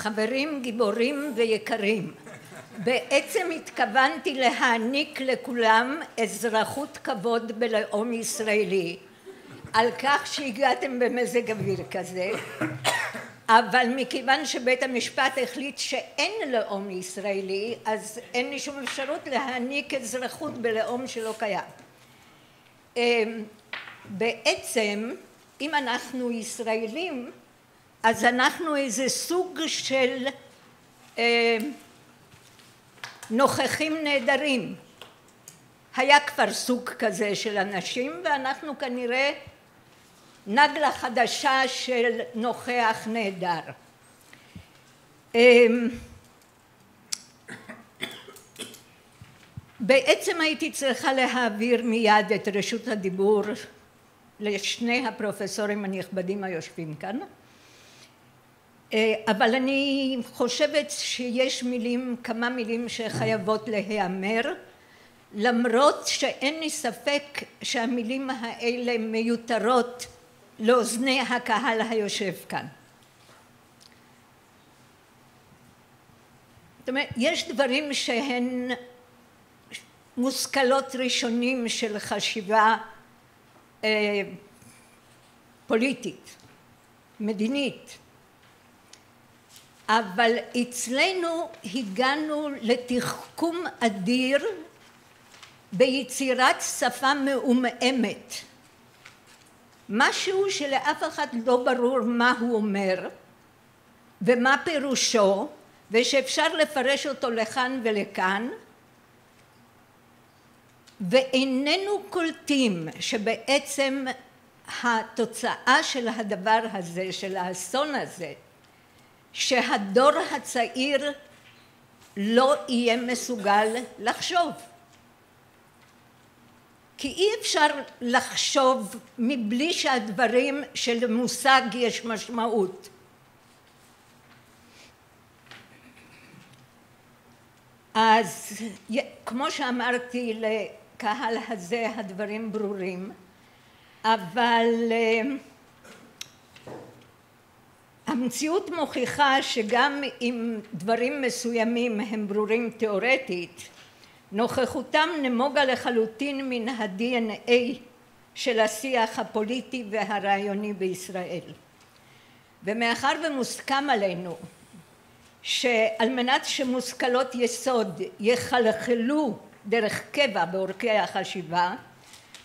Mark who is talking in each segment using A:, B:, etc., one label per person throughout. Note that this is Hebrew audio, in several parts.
A: חברים גיבורים ויקרים, בעצם התכוונתי להעניק לכולם אזרחות כבוד בלאום ישראלי על כך שהגעתם במזג אוויר כזה אבל מכיוון שבית המשפט החליט שאין לאום ישראלי אז אין לי שום אפשרות להעניק אזרחות בלאום שלא קיים. בעצם אם אנחנו ישראלים אז אנחנו איזה סוג של נוכחים נהדרים. היה כבר סוג כזה של אנשים ואנחנו כנראה נגלה חדשה של נוכח נהדר. בעצם הייתי צריכה להעביר מיד את רשות הדיבור לשני הפרופסורים הנכבדים היושבים כאן אבל אני חושבת שיש מילים כמה מילים שחייבות להיאמר למרות שאין לי ספק שהמילים האלה מיותרות לאוזני הקהל היושב כאן. זאת אומרת יש דברים שהן מושכלות ראשונים של חשיבה פוליטית, מדינית אבל אצלנו הגענו לתחכום אדיר ביצירת שפה מעומעמת משהו שלאף אחד לא ברור מה הוא אומר ומה פירושו ושאפשר לפרש אותו לכאן ולכאן. ואיננו קולטים שבעצם התוצאה של הדבר הזה של האסון הזה שהדור הצעיר לא יהיה מסוגל לחשוב. כי אי אפשר לחשוב מבלי שהדברים שלמושג יש משמעות. אז כמו שאמרתי לקהל הזה הדברים ברורים אבל המציאות מוכיחה שגם אם דברים מסוימים הם ברורים תיאורטית נוכחותם נמוגה לחלוטין מן ה-DNA של השיח הפוליטי והרעיוני בישראל. ומאחר ומוסכם עלינו שעל מנת שמושכלות יסוד יחלחלו דרך קבע בעורקי החשיבה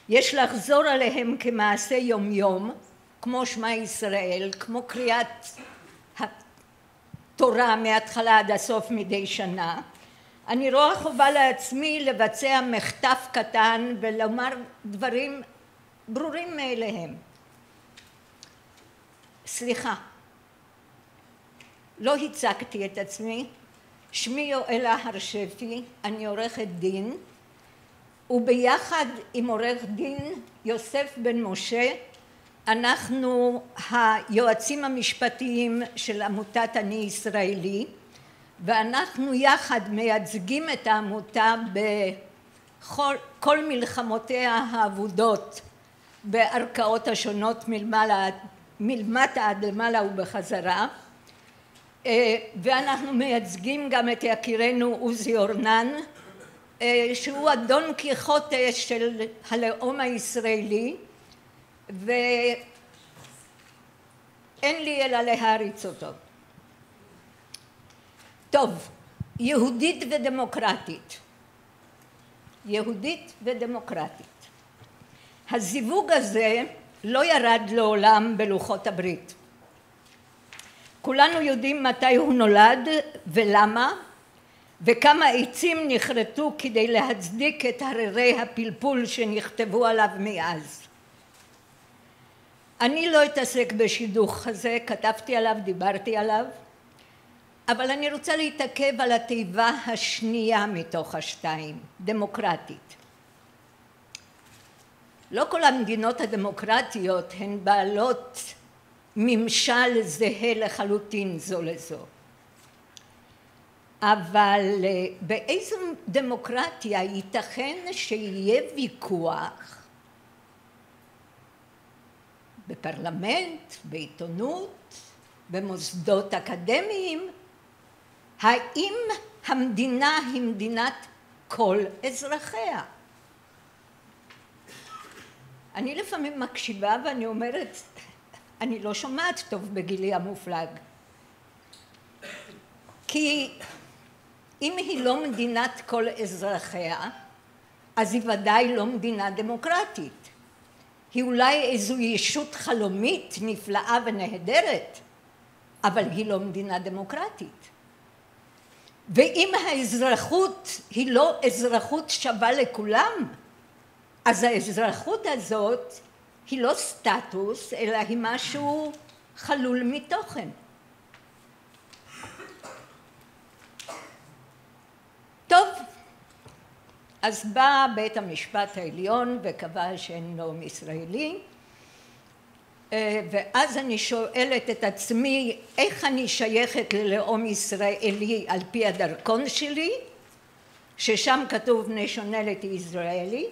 A: יש לחזור עליהם כמעשה יומיום כמו שמע ישראל, כמו קריאת התורה מההתחלה עד הסוף מדי שנה. אני רואה חובה לעצמי לבצע מחטף קטן ולומר דברים ברורים מאליהם. סליחה. לא הצגתי את עצמי. שמי יואלה הר שפי אני עורכת דין. וביחד עם עורך דין יוסף בן משה אנחנו היועצים המשפטיים של עמותת אני ישראלי ואנחנו יחד מייצגים את העמותה בכל מלחמותיה האבודות בערכאות השונות מלמעלה מלמטה עד למעלה ובחזרה. ואנחנו מייצגים גם את יקירנו עוזי אורנן שהוא הדון קיחוטה של הלאום הישראלי ואין לי אלא להעריץ אותו. טוב, יהודית ודמוקרטית. יהודית ודמוקרטית. הזיווג הזה לא ירד לעולם בלוחות הברית. כולנו יודעים מתי הוא נולד ולמה וכמה עצים נכרתו כדי להצדיק את הררי הפלפול שנכתבו עליו מאז. אני לא אתעסק בשידוך הזה, כתבתי עליו, דיברתי עליו, אבל אני רוצה להתעכב על התיבה השנייה מתוך השתיים, דמוקרטית. לא כל המדינות הדמוקרטיות הן בעלות ממשל זהה לחלוטין זו לזו. אבל באיזו דמוקרטיה ייתכן שיהיה ויכוח בפרלמנט, בעיתונות, במוסדות אקדמיים, האם המדינה היא מדינת כל אזרחיה? אני לפעמים מקשיבה ואני אומרת, אני לא שומעת טוב בגילי המופלג. כי אם היא לא מדינת כל אזרחיה, אז היא ודאי לא מדינה דמוקרטית. היא אולי איזו ישות חלומית נפלאה ונהדרת, אבל היא לא מדינה דמוקרטית. ואם האזרחות היא לא אזרחות שווה לכולם, אז האזרחות הזאת היא לא סטטוס, אלא היא משהו חלול מתוכן. טוב, אז בא בית המשפט העליון וקבע שאין נאום ישראלי אה, ואז אני שואלת את עצמי איך אני שייכת ללאום ישראלי על פי הדרכון שלי ששם כתוב nationality ישראלי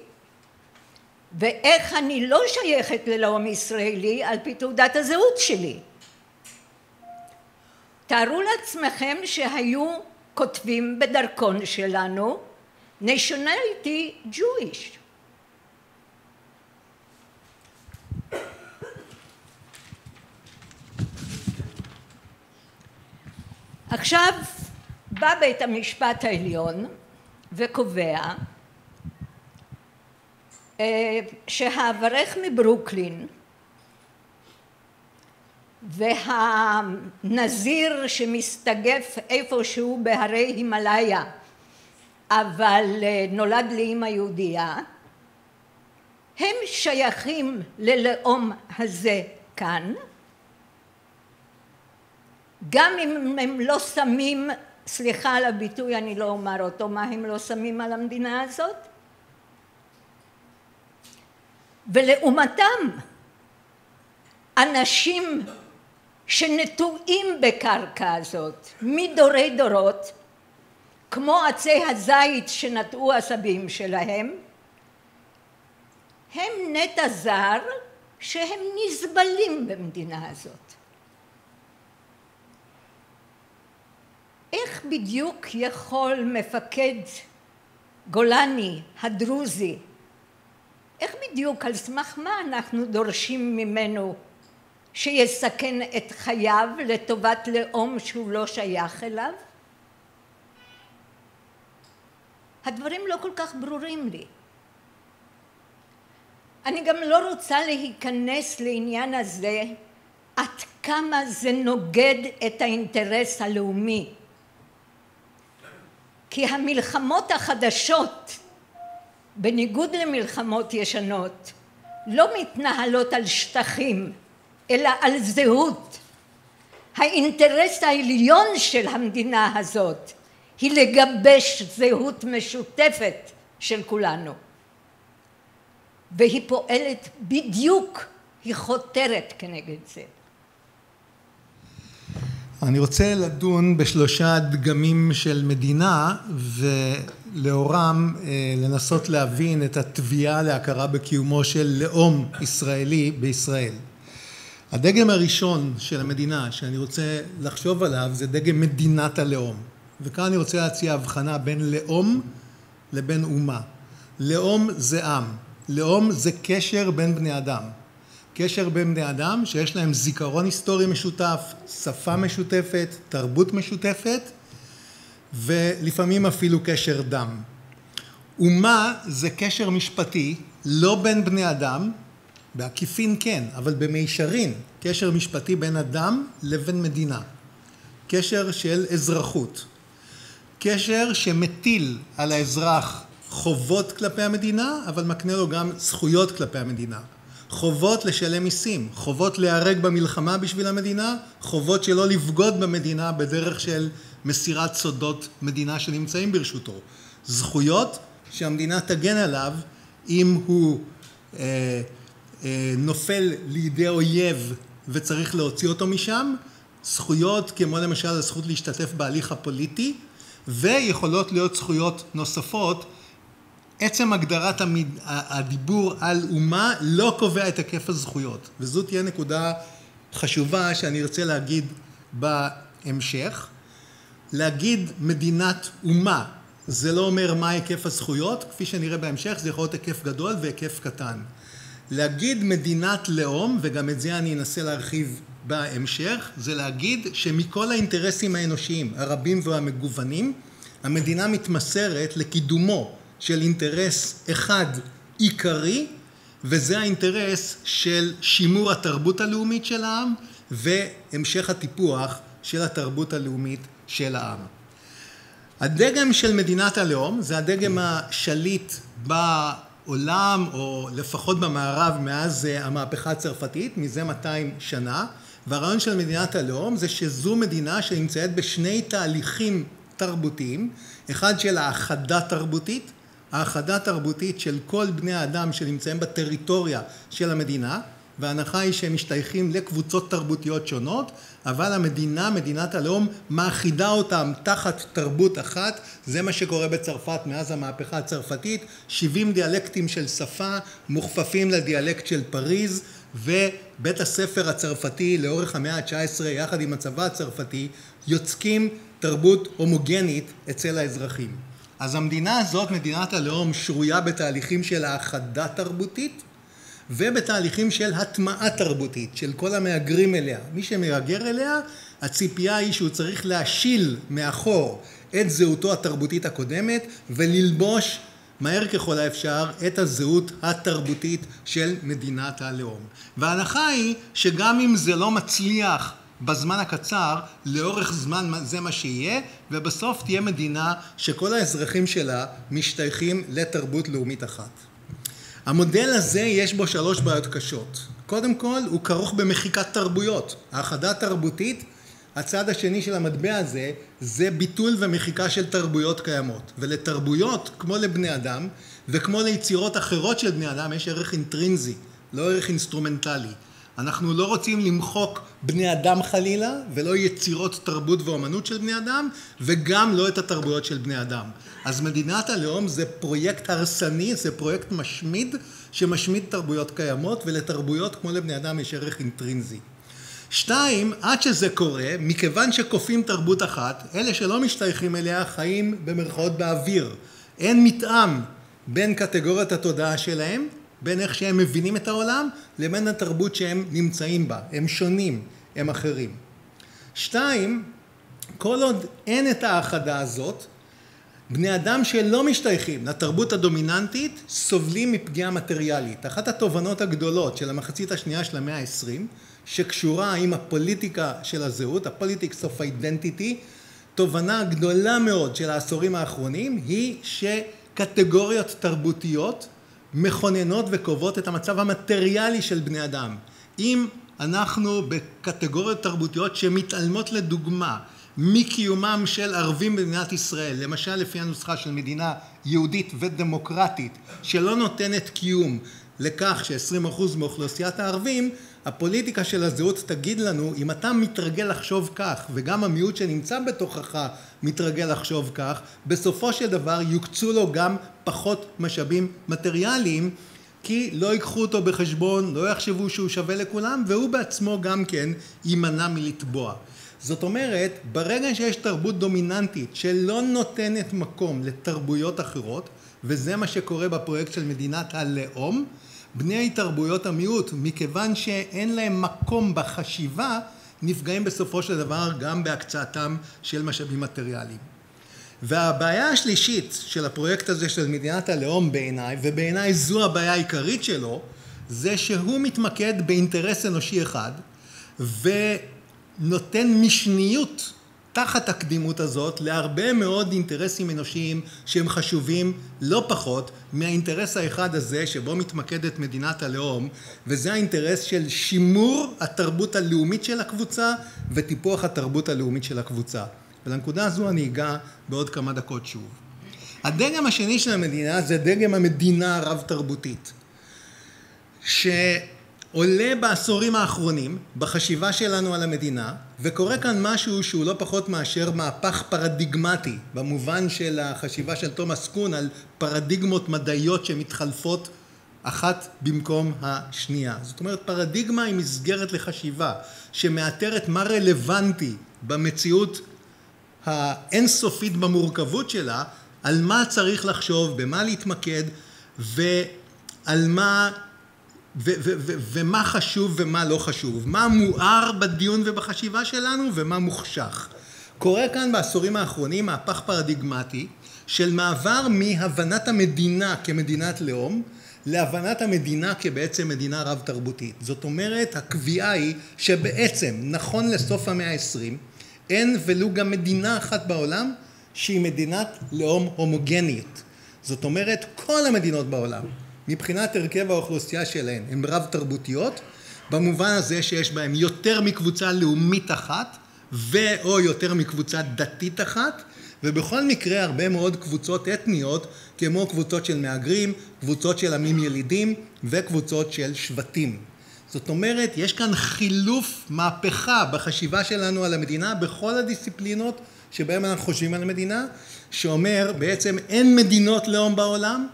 A: ואיך אני לא שייכת ללאום ישראלי על פי תעודת הזהות שלי. תארו לעצמכם שהיו כותבים בדרכון שלנו nationality Jewish. עכשיו בא בית המשפט העליון וקובע אה, שהאברך מברוקלין והנזיר שמסתגף איפשהו בהרי הימאליה אבל אה, נולד לאמא יהודייה הם שייכים ללאום הזה כאן גם אם הם לא שמים, סליחה על הביטוי אני לא אומר אותו, מה הם לא שמים על המדינה הזאת? ולעומתם אנשים שנטועים בקרקע הזאת מדורי דורות כמו עצי הזית שנטעו הסבים שלהם הם נטע זר שהם נסבלים במדינה הזאת איך בדיוק יכול מפקד גולני הדרוזי איך בדיוק על סמך מה אנחנו דורשים ממנו שיסכן את חייו לטובת לאום שהוא לא שייך אליו? הדברים לא כל כך ברורים לי. אני גם לא רוצה להיכנס לעניין הזה עד כמה זה נוגד את האינטרס הלאומי כי המלחמות החדשות בניגוד למלחמות ישנות לא מתנהלות על שטחים אלא על זהות האינטרס העליון של המדינה הזאת היא לגבש זהות משותפת של כולנו. והיא פועלת בדיוק, היא חותרת כנגד זה.
B: אני רוצה לדון בשלושה דגמים של מדינה ולאורם אה, לנסות להבין את התביעה להכרה בקיומו של לאום ישראלי בישראל. הדגם הראשון של המדינה שאני רוצה לחשוב עליו זה דגם מדינת הלאום וכאן אני רוצה להציע הבחנה בין לאום לבין אומה. לאום זה עם, לאום זה קשר בין בני אדם קשר בין בני אדם שיש להם זיכרון היסטורי משותף, שפה משותפת, תרבות משותפת ולפעמים אפילו קשר דם. אומה זה קשר משפטי לא בין בני אדם, בעקיפין כן, אבל במישרין, קשר משפטי בין אדם לבין מדינה. קשר של אזרחות. קשר שמטיל על האזרח חובות כלפי המדינה, אבל מקנה לו גם זכויות כלפי המדינה. חובות לשלם מיסים, חובות להיהרג במלחמה בשביל המדינה, חובות שלא לבגוד במדינה בדרך של מסירת סודות מדינה שנמצאים ברשותו, זכויות שהמדינה תגן עליו אם הוא אה, אה, נופל לידי אויב וצריך להוציא אותו משם, זכויות כמו למשל הזכות להשתתף בהליך הפוליטי ויכולות להיות זכויות נוספות עצם הגדרת הדיבור על אומה לא קובע את היקף הזכויות וזו תהיה נקודה חשובה שאני ארצה להגיד בהמשך. להגיד מדינת אומה זה לא אומר מה היקף הזכויות, כפי שנראה בהמשך זה יכול להיות היקף גדול והיקף קטן. להגיד מדינת לאום, וגם את זה אני אנסה להרחיב בהמשך, זה להגיד שמכל האינטרסים האנושיים הרבים והמגוונים, המדינה מתמסרת לקידומו של אינטרס אחד עיקרי, וזה האינטרס של שימור התרבות הלאומית של העם והמשך הטיפוח של התרבות הלאומית של העם. הדגם של מדינת הלאום זה הדגם השליט בעולם או לפחות במערב מאז המהפכה הצרפתית מזה 200 שנה והרעיון של מדינת הלאום זה שזו מדינה שנמצאת בשני תהליכים תרבותיים. אחד של האחדה תרבותית האחדה תרבותית של כל בני האדם שנמצאים בטריטוריה של המדינה וההנחה היא שהם משתייכים לקבוצות תרבותיות שונות אבל המדינה, מדינת הלאום, מאחידה אותם תחת תרבות אחת. זה מה שקורה בצרפת מאז המהפכה הצרפתית. 70 דיאלקטים של שפה מוכפפים לדיאלקט של פריז ובית הספר הצרפתי לאורך המאה ה-19 יחד עם הצבא הצרפתי יוצקים תרבות הומוגנית אצל האזרחים אז המדינה הזאת, מדינת הלאום, שרויה בתהליכים של האחדה תרבותית ובתהליכים של הטמעה תרבותית של כל המהגרים אליה. מי שמהגר אליה, הציפייה היא שהוא צריך להשיל מאחור את זהותו התרבותית הקודמת וללבוש מהר ככל האפשר את הזהות התרבותית של מדינת הלאום. וההנחה היא שגם אם זה לא מצליח בזמן הקצר, לאורך זמן זה מה שיהיה, ובסוף תהיה מדינה שכל האזרחים שלה משתייכים לתרבות לאומית אחת. המודל הזה יש בו שלוש בעיות קשות. קודם כל הוא כרוך במחיקת תרבויות. האחדה תרבותית, הצד השני של המטבע הזה, זה ביטול ומחיקה של תרבויות קיימות. ולתרבויות, כמו לבני אדם, וכמו ליצירות אחרות של בני אדם, יש ערך אינטרינזי, לא ערך אינסטרומנטלי. אנחנו לא רוצים למחוק בני אדם חלילה ולא יצירות תרבות ואומנות של בני אדם וגם לא את התרבויות של בני אדם. אז מדינת הלאום זה פרויקט הרסני, זה פרויקט משמיד שמשמיד תרבויות קיימות ולתרבויות כמו לבני אדם יש ערך אינטרינזי. שתיים, עד שזה קורה, מכיוון שכופים תרבות אחת, אלה שלא משתייכים אליה חיים במרכאות באוויר. אין מתאם בין קטגוריית התודעה שלהם בין איך שהם מבינים את העולם לבין התרבות שהם נמצאים בה, הם שונים, הם אחרים. שתיים, כל עוד אין את האחדה הזאת, בני אדם שלא משתייכים לתרבות הדומיננטית סובלים מפגיעה מטריאלית. אחת התובנות הגדולות של המחצית השנייה של המאה העשרים שקשורה עם הפוליטיקה של הזהות, ה-politics of identity, תובנה גדולה מאוד של העשורים האחרונים היא שקטגוריות תרבותיות מכוננות וקובעות את המצב המטריאלי של בני אדם. אם אנחנו בקטגוריות תרבותיות שמתעלמות לדוגמה מקיומם של ערבים במדינת ישראל, למשל לפי הנוסחה של מדינה יהודית ודמוקרטית שלא נותנת קיום לכך ש-20% מאוכלוסיית הערבים, הפוליטיקה של הזהות תגיד לנו אם אתה מתרגל לחשוב כך וגם המיעוט שנמצא בתוכך מתרגל לחשוב כך, בסופו של דבר יוקצו לו גם פחות משאבים מטריאליים כי לא ייקחו אותו בחשבון, לא יחשבו שהוא שווה לכולם והוא בעצמו גם כן יימנע מלתבוע. זאת אומרת, ברגע שיש תרבות דומיננטית שלא נותנת מקום לתרבויות אחרות, וזה מה שקורה בפרויקט של מדינת הלאום, בני תרבויות המיעוט, מכיוון שאין להם מקום בחשיבה, נפגעים בסופו של דבר גם בהקצאתם של משאבים מטריאליים. והבעיה השלישית של הפרויקט הזה של מדינת הלאום בעיניי, ובעיניי זו הבעיה העיקרית שלו, זה שהוא מתמקד באינטרס אנושי אחד, ונותן משניות תחת הקדימות הזאת להרבה מאוד אינטרסים אנושיים שהם חשובים לא פחות מהאינטרס האחד הזה שבו מתמקדת מדינת הלאום וזה האינטרס של שימור התרבות הלאומית של הקבוצה וטיפוח התרבות הלאומית של הקבוצה ולנקודה הזו אני אגע בעוד כמה דקות שוב. הדגם השני של המדינה זה דגם המדינה הרב תרבותית ש... עולה בעשורים האחרונים בחשיבה שלנו על המדינה וקורה כאן משהו שהוא לא פחות מאשר מהפך פרדיגמטי במובן של החשיבה של תומאס קון על פרדיגמות מדעיות שמתחלפות אחת במקום השנייה. זאת אומרת פרדיגמה היא מסגרת לחשיבה שמאתרת מה רלוונטי במציאות האינסופית במורכבות שלה, על מה צריך לחשוב, במה להתמקד ועל מה, ומה חשוב ומה לא חשוב, מה מואר בדיון ובחשיבה שלנו ומה מוחשך. קורה כאן בעשורים האחרונים מהפך פרדיגמטי של מעבר מהבנת המדינה כמדינת לאום להבנת המדינה כבעצם מדינה רב תרבותית. זאת אומרת הקביעה היא שבעצם נכון לסוף המאה העשרים אין ולו גם מדינה אחת בעולם שהיא מדינת לאום הומוגנית. זאת אומרת כל המדינות בעולם מבחינת הרכב האוכלוסייה שלהן הן רב תרבותיות במובן הזה שיש בהן יותר מקבוצה לאומית אחת ואו יותר מקבוצה דתית אחת ובכל מקרה הרבה מאוד קבוצות אתניות כמו קבוצות של מהגרים, קבוצות של עמים ילידים וקבוצות של שבטים. זאת אומרת יש כאן חילוף מהפכה בחשיבה שלנו על המדינה בכל הדיסציפלינות שבהם אנחנו חושבים על המדינה שאומר בעצם אין מדינות לאום בעולם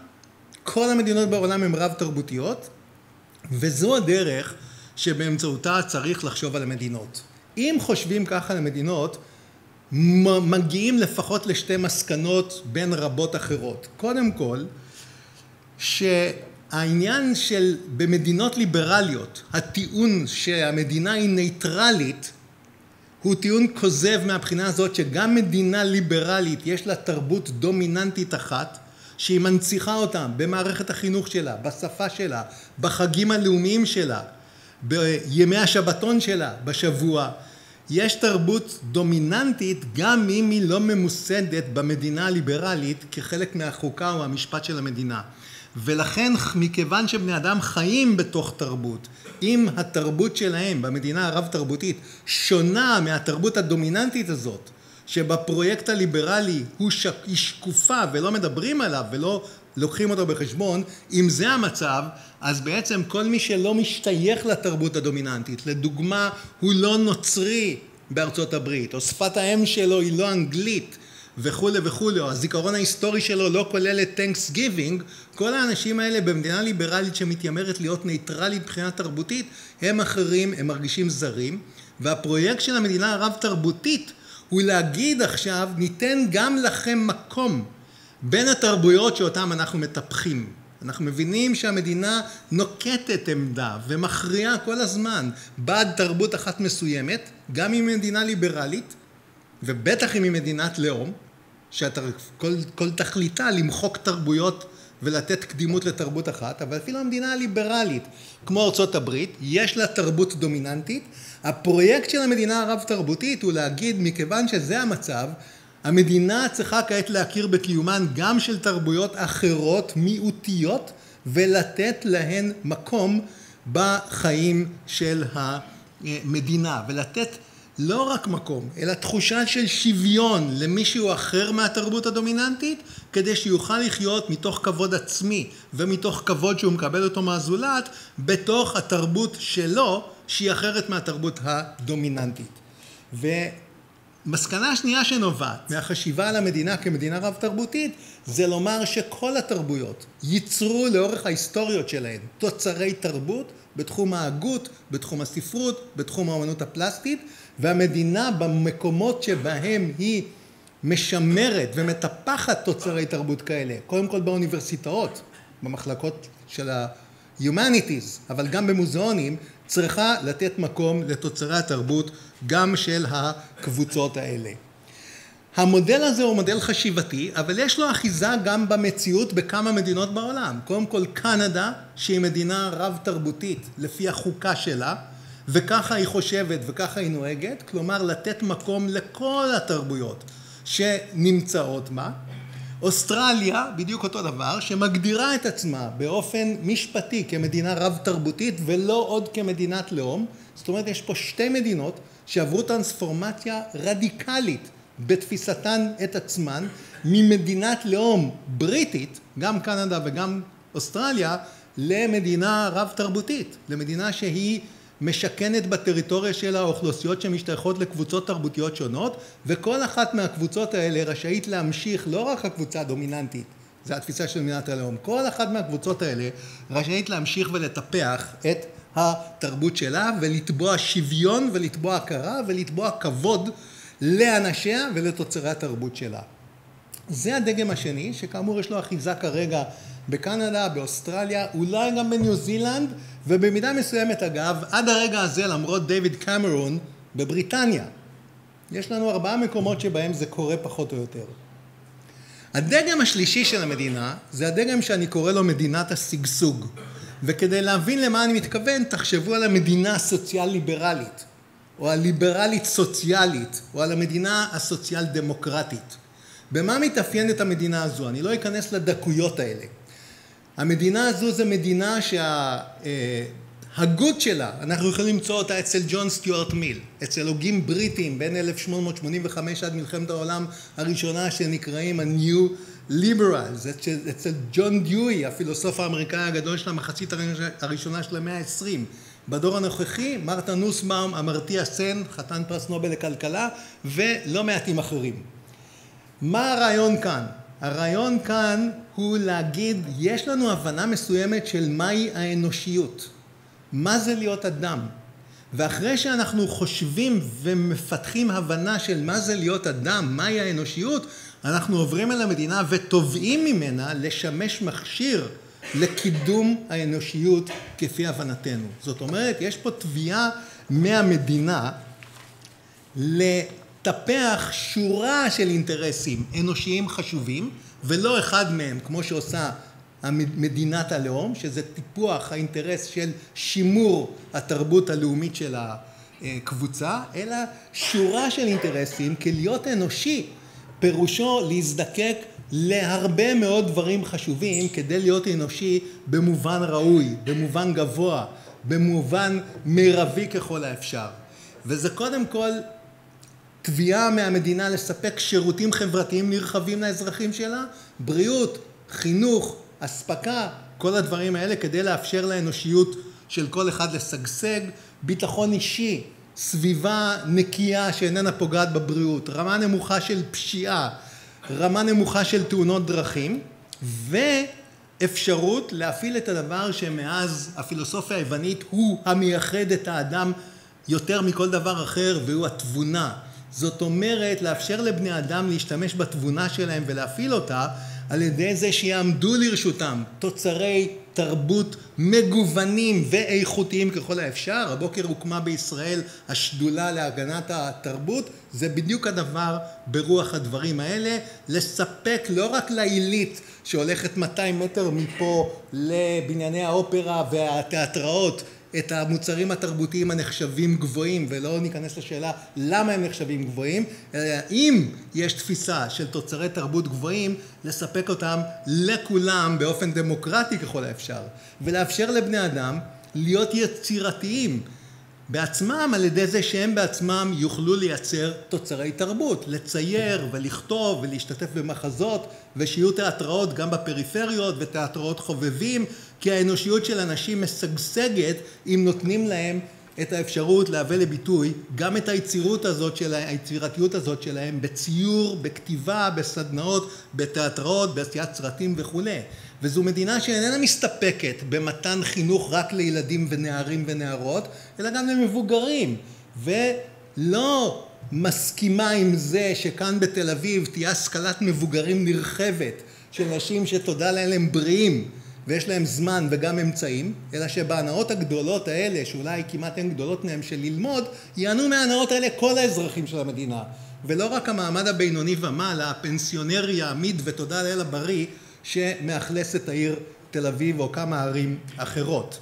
B: כל המדינות בעולם הן רב תרבותיות וזו הדרך שבאמצעותה צריך לחשוב על המדינות. אם חושבים ככה על המדינות מגיעים לפחות לשתי מסקנות בין רבות אחרות. קודם כל שהעניין של במדינות ליברליות הטיעון שהמדינה היא נייטרלית הוא טיעון כוזב מהבחינה הזאת שגם מדינה ליברלית יש לה תרבות דומיננטית אחת שהיא מנציחה אותה במערכת החינוך שלה, בשפה שלה, בחגים הלאומיים שלה, בימי השבתון שלה בשבוע. יש תרבות דומיננטית גם אם היא לא ממוסדת במדינה הליברלית כחלק מהחוקה או המשפט של המדינה. ולכן מכיוון שבני אדם חיים בתוך תרבות אם התרבות שלהם במדינה הרב תרבותית שונה מהתרבות הדומיננטית הזאת שבפרויקט הליברלי הוא היא שקופה ולא מדברים עליו ולא לוקחים אותו בחשבון אם זה המצב אז בעצם כל מי שלא משתייך לתרבות הדומיננטית לדוגמה הוא לא נוצרי בארצות הברית או שפת האם שלו היא לא אנגלית וכולי וכולי או הזיכרון ההיסטורי שלו לא כולל את Thanksgiving כל האנשים האלה במדינה ליברלית שמתיימרת להיות נייטרלית מבחינה תרבותית הם אחרים הם מרגישים זרים והפרויקט של המדינה הרב תרבותית הוא להגיד עכשיו ניתן גם לכם מקום בין התרבויות שאותן אנחנו מטפחים. אנחנו מבינים שהמדינה נוקטת עמדה ומכריעה כל הזמן בעד תרבות אחת מסוימת גם אם היא מדינה ליברלית ובטח אם היא מדינת לאום שכל תכליתה למחוק תרבויות ולתת קדימות לתרבות אחת אבל אפילו המדינה הליברלית כמו ארצות הברית יש לה תרבות דומיננטית. הפרויקט של המדינה הרב תרבותית הוא להגיד מכיוון שזה המצב המדינה צריכה כעת להכיר בקיומן גם של תרבויות אחרות מיעוטיות ולתת להן מקום בחיים של המדינה. ולתת לא רק מקום אלא תחושה של שוויון למישהו אחר מהתרבות הדומיננטית כדי שיוכל לחיות מתוך כבוד עצמי ומתוך כבוד שהוא מקבל אותו מהזולת בתוך התרבות שלו שהיא אחרת מהתרבות הדומיננטית. מסקנה שנייה שנובעת מהחשיבה על המדינה כמדינה רב תרבותית זה לומר שכל התרבויות ייצרו לאורך ההיסטוריות שלהן תוצרי תרבות בתחום ההגות, בתחום הספרות, בתחום האמנות הפלסטית והמדינה במקומות שבהם היא משמרת ומטפחת תוצרי תרבות כאלה קודם כל באוניברסיטאות, במחלקות של ה-Humanities אבל גם במוזיאונים צריכה לתת מקום לתוצרי התרבות גם של הקבוצות האלה. המודל הזה הוא מודל חשיבתי אבל יש לו אחיזה גם במציאות בכמה מדינות בעולם. קודם כל קנדה שהיא מדינה רב תרבותית לפי החוקה שלה וככה היא חושבת וככה היא נוהגת כלומר לתת מקום לכל התרבויות שנמצאות בה. אוסטרליה בדיוק אותו דבר שמגדירה את עצמה באופן משפטי כמדינה רב תרבותית ולא עוד כמדינת לאום. זאת אומרת יש פה שתי מדינות שעברו טרנספורמציה רדיקלית בתפיסתן את עצמן ממדינת לאום בריטית גם קנדה וגם אוסטרליה למדינה רב תרבותית למדינה שהיא משכנת בטריטוריה שלה אוכלוסיות שמשתייכות לקבוצות תרבותיות שונות וכל אחת מהקבוצות האלה רשאית להמשיך לא רק הקבוצה הדומיננטית זה התפיסה של מדינת הלאום כל אחת מהקבוצות האלה רשאית להמשיך ולטפח את התרבות שלה ולתבוע שוויון ולתבוע הכרה ולתבוע כבוד לאנשיה ולתוצרי התרבות שלה. זה הדגם השני, שכאמור יש לו אחיזה כרגע בקנדה, באוסטרליה, אולי גם בניו זילנד, ובמידה מסוימת אגב, עד הרגע הזה למרות דיוויד קמרון, בבריטניה. יש לנו ארבעה מקומות שבהם זה קורה פחות או יותר. הדגם השלישי של המדינה זה הדגם שאני קורא לו מדינת השגשוג. וכדי להבין למה אני מתכוון, תחשבו על המדינה הסוציאל-ליברלית, או הליברלית סוציאלית, או על המדינה הסוציאל דמוקרטית. במה מתאפיינת המדינה הזו? אני לא אכנס לדקויות האלה. המדינה הזו זה מדינה שההגות שלה, אנחנו יכולים למצוא אותה אצל ג'ון סטיוארט מיל, אצל הוגים בריטים בין 1885 עד מלחמת העולם הראשונה שנקראים ה-New Liberals, אצל ג'ון דיואי, הפילוסוף האמריקאי הגדול של המחצית הראשונה של המאה העשרים. בדור הנוכחי, מרתה נוסבאום, אמרתיה סן, חתן פרס נובל לכלכלה, ולא מעטים אחרים. מה הרעיון כאן? הרעיון כאן הוא להגיד, יש לנו הבנה מסוימת של מהי האנושיות, מה זה להיות אדם. ואחרי שאנחנו חושבים ומפתחים הבנה של מה זה להיות אדם, מהי האנושיות, אנחנו עוברים אל המדינה ותובעים ממנה לשמש מכשיר לקידום האנושיות כפי הבנתנו. זאת אומרת, יש פה תביעה מהמדינה לטפח שורה של אינטרסים אנושיים חשובים, ולא אחד מהם, כמו שעושה מדינת הלאום, שזה טיפוח האינטרס של שימור התרבות הלאומית של הקבוצה, אלא שורה של אינטרסים, כי להיות אנושי פירושו להזדקק להרבה מאוד דברים חשובים כדי להיות אנושי במובן ראוי, במובן גבוה, במובן מרבי ככל האפשר. וזה קודם כל תביעה מהמדינה לספק שירותים חברתיים נרחבים לאזרחים שלה, בריאות, חינוך, אספקה, כל הדברים האלה כדי לאפשר לאנושיות של כל אחד לשגשג, ביטחון אישי, סביבה נקייה שאיננה פוגעת בבריאות, רמה נמוכה של פשיעה, רמה נמוכה של תאונות דרכים, ואפשרות להפעיל את הדבר שמאז הפילוסופיה היוונית הוא המייחד את האדם יותר מכל דבר אחר והוא התבונה. זאת אומרת לאפשר לבני אדם להשתמש בתבונה שלהם ולהפעיל אותה על ידי זה שיעמדו לרשותם תוצרי תרבות מגוונים ואיכותיים ככל האפשר. הבוקר הוקמה בישראל השדולה להגנת התרבות, זה בדיוק הדבר ברוח הדברים האלה, לספק לא רק לעילית שהולכת 200 מטר מפה לבנייני האופרה והתיאטראות את המוצרים התרבותיים הנחשבים גבוהים ולא ניכנס לשאלה למה הם נחשבים גבוהים אלא אם יש תפיסה של תוצרי תרבות גבוהים לספק אותם לכולם באופן דמוקרטי ככל האפשר ולאפשר לבני אדם להיות יצירתיים בעצמם על ידי זה שהם בעצמם יוכלו לייצר תוצרי תרבות, לצייר ולכתוב ולהשתתף במחזות ושיהיו תיאטראות גם בפריפריות ותיאטראות חובבים כי האנושיות של אנשים משגשגת אם נותנים להם את האפשרות להביא לביטוי גם את היצירות הזאת של היצירתיות הזאת שלהם בציור, בכתיבה, בסדנאות, בתיאטראות, בעשיית סרטים וכולי וזו מדינה שאיננה מסתפקת במתן חינוך רק לילדים ונערים ונערות אלא גם למבוגרים. ולא מסכימה עם זה שכאן בתל אביב תהיה השכלת מבוגרים נרחבת של נשים שתודה לאל הם בריאים ויש להם זמן וגם אמצעים, אלא שבהנאות הגדולות האלה, שאולי כמעט הן גדולות מהן של ללמוד, ייהנו מההנאות האלה כל האזרחים של המדינה. ולא רק המעמד הבינוני ומעלה, הפנסיונרי העמיד ותודה לאל הבריא, שמאכלס את העיר תל אביב או כמה ערים אחרות.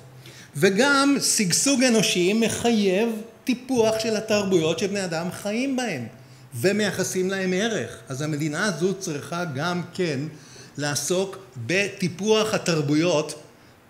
B: וגם שגשוג אנושי מחייב טיפוח של התרבויות שבני אדם חיים בהן ומייחסים להם ערך. אז המדינה הזו צריכה גם כן לעסוק בטיפוח התרבויות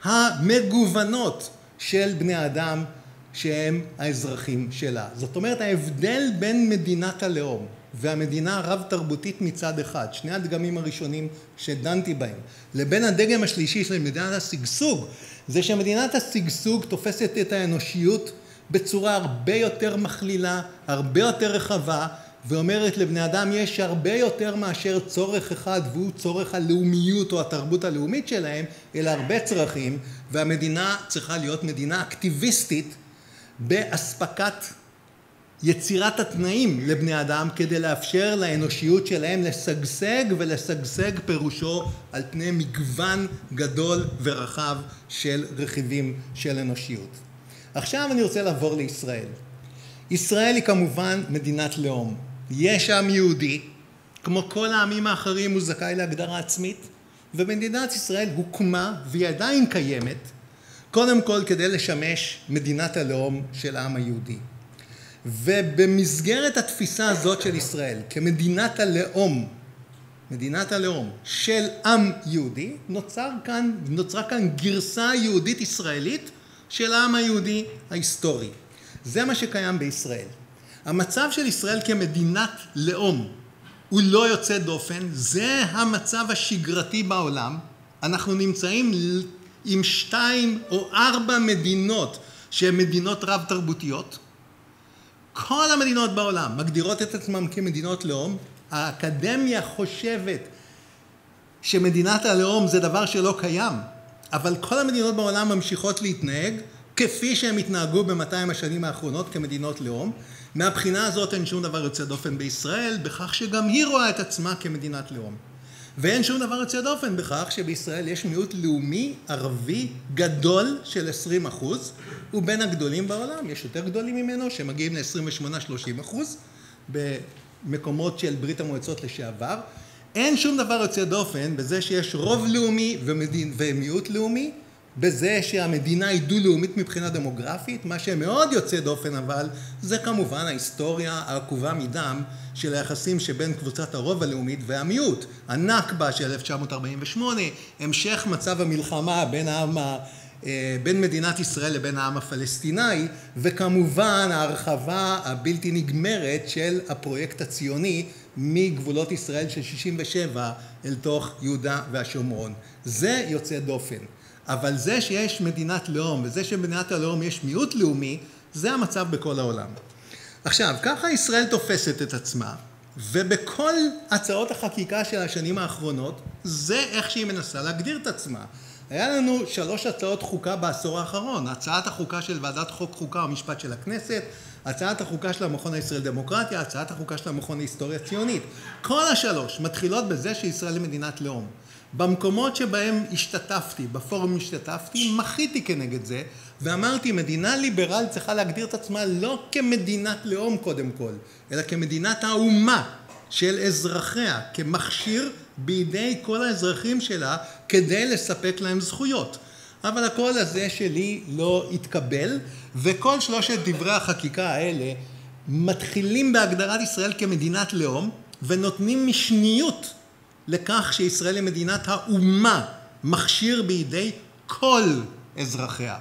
B: המגוונות של בני אדם שהם האזרחים שלה. זאת אומרת ההבדל בין מדינת הלאום והמדינה הרב תרבותית מצד אחד, שני הדגמים הראשונים שדנתי בהם, לבין הדגם השלישי של מדינת השגשוג, זה שמדינת השגשוג תופסת את האנושיות בצורה הרבה יותר מכלילה, הרבה יותר רחבה ואומרת לבני אדם יש הרבה יותר מאשר צורך אחד והוא צורך הלאומיות או התרבות הלאומית שלהם אלא הרבה צרכים והמדינה צריכה להיות מדינה אקטיביסטית באספקת יצירת התנאים לבני אדם כדי לאפשר לאנושיות שלהם לשגשג ולשגשג פירושו על פני מגוון גדול ורחב של רכיבים של אנושיות. עכשיו אני רוצה לעבור לישראל. ישראל היא כמובן מדינת לאום. יש עם יהודי, כמו כל העמים האחרים הוא זכאי להגדרה עצמית, ומדינת ישראל הוקמה והיא עדיין קיימת קודם כל כדי לשמש מדינת הלאום של העם היהודי. ובמסגרת התפיסה הזאת של ישראל כמדינת הלאום, מדינת הלאום של עם יהודי, נוצר כאן, נוצרה כאן גרסה יהודית ישראלית של העם היהודי ההיסטורי. זה מה שקיים בישראל. המצב של ישראל כמדינת לאום הוא לא יוצא דופן, זה המצב השגרתי בעולם. אנחנו נמצאים עם שתיים או ארבע מדינות שהן מדינות רב תרבותיות. כל המדינות בעולם מגדירות את עצמן כמדינות לאום. האקדמיה חושבת שמדינת הלאום זה דבר שלא קיים, אבל כל המדינות בעולם ממשיכות להתנהג כפי שהם התנהגו במאתיים השנים האחרונות כמדינות לאום. מהבחינה הזאת אין שום דבר יוצא דופן בישראל, בכך שגם היא רואה את עצמה כמדינת לאום. ואין שום דבר יוצא דופן בכך שבישראל יש מיעוט לאומי ערבי גדול של 20 אחוז, הוא בין הגדולים בעולם, יש יותר גדולים ממנו שמגיעים ל-28-30 אחוז במקומות של ברית המועצות לשעבר. אין שום דבר יוצא דופן בזה שיש רוב לאומי ומדין, ומיעוט לאומי בזה שהמדינה היא דו-לאומית מבחינה דמוגרפית, מה שמאוד יוצא דופן אבל זה כמובן ההיסטוריה העקובה מדם של היחסים שבין קבוצת הרוב הלאומית והמיעוט. הנכבה של 1948, המשך מצב המלחמה בין העם ה... אה, בין מדינת ישראל לבין העם הפלסטיני וכמובן ההרחבה הבלתי נגמרת של הפרויקט הציוני מגבולות ישראל של 67 אל תוך יהודה והשומרון. זה יוצא דופן. אבל זה שיש מדינת לאום וזה שבמדינת הלאום יש מיעוט לאומי, זה המצב בכל העולם. עכשיו, ככה ישראל תופסת את עצמה, ובכל הצעות החקיקה של השנים האחרונות, זה איך שהיא מנסה להגדיר את עצמה. היה לנו שלוש הצעות חוקה בעשור האחרון, הצעת החוקה של ועדת חוק חוקה ומשפט של הכנסת, הצעת החוקה של המכון הישראל דמוקרטיה, הצעת החוקה של המכון להיסטוריה ציונית. כל השלוש מתחילות בזה שישראל היא מדינת לאום. במקומות שבהם השתתפתי, בפורום השתתפתי, מחיתי כנגד זה ואמרתי מדינה ליברלית צריכה להגדיר את עצמה לא כמדינת לאום קודם כל, אלא כמדינת האומה של אזרחיה, כמכשיר בידי כל האזרחים שלה כדי לספק להם זכויות. אבל הקול הזה שלי לא התקבל וכל שלושת דברי החקיקה האלה מתחילים בהגדרת ישראל כמדינת לאום ונותנים משניות לכך שישראל היא מדינת האומה, מכשיר בידי כל אזרחיה.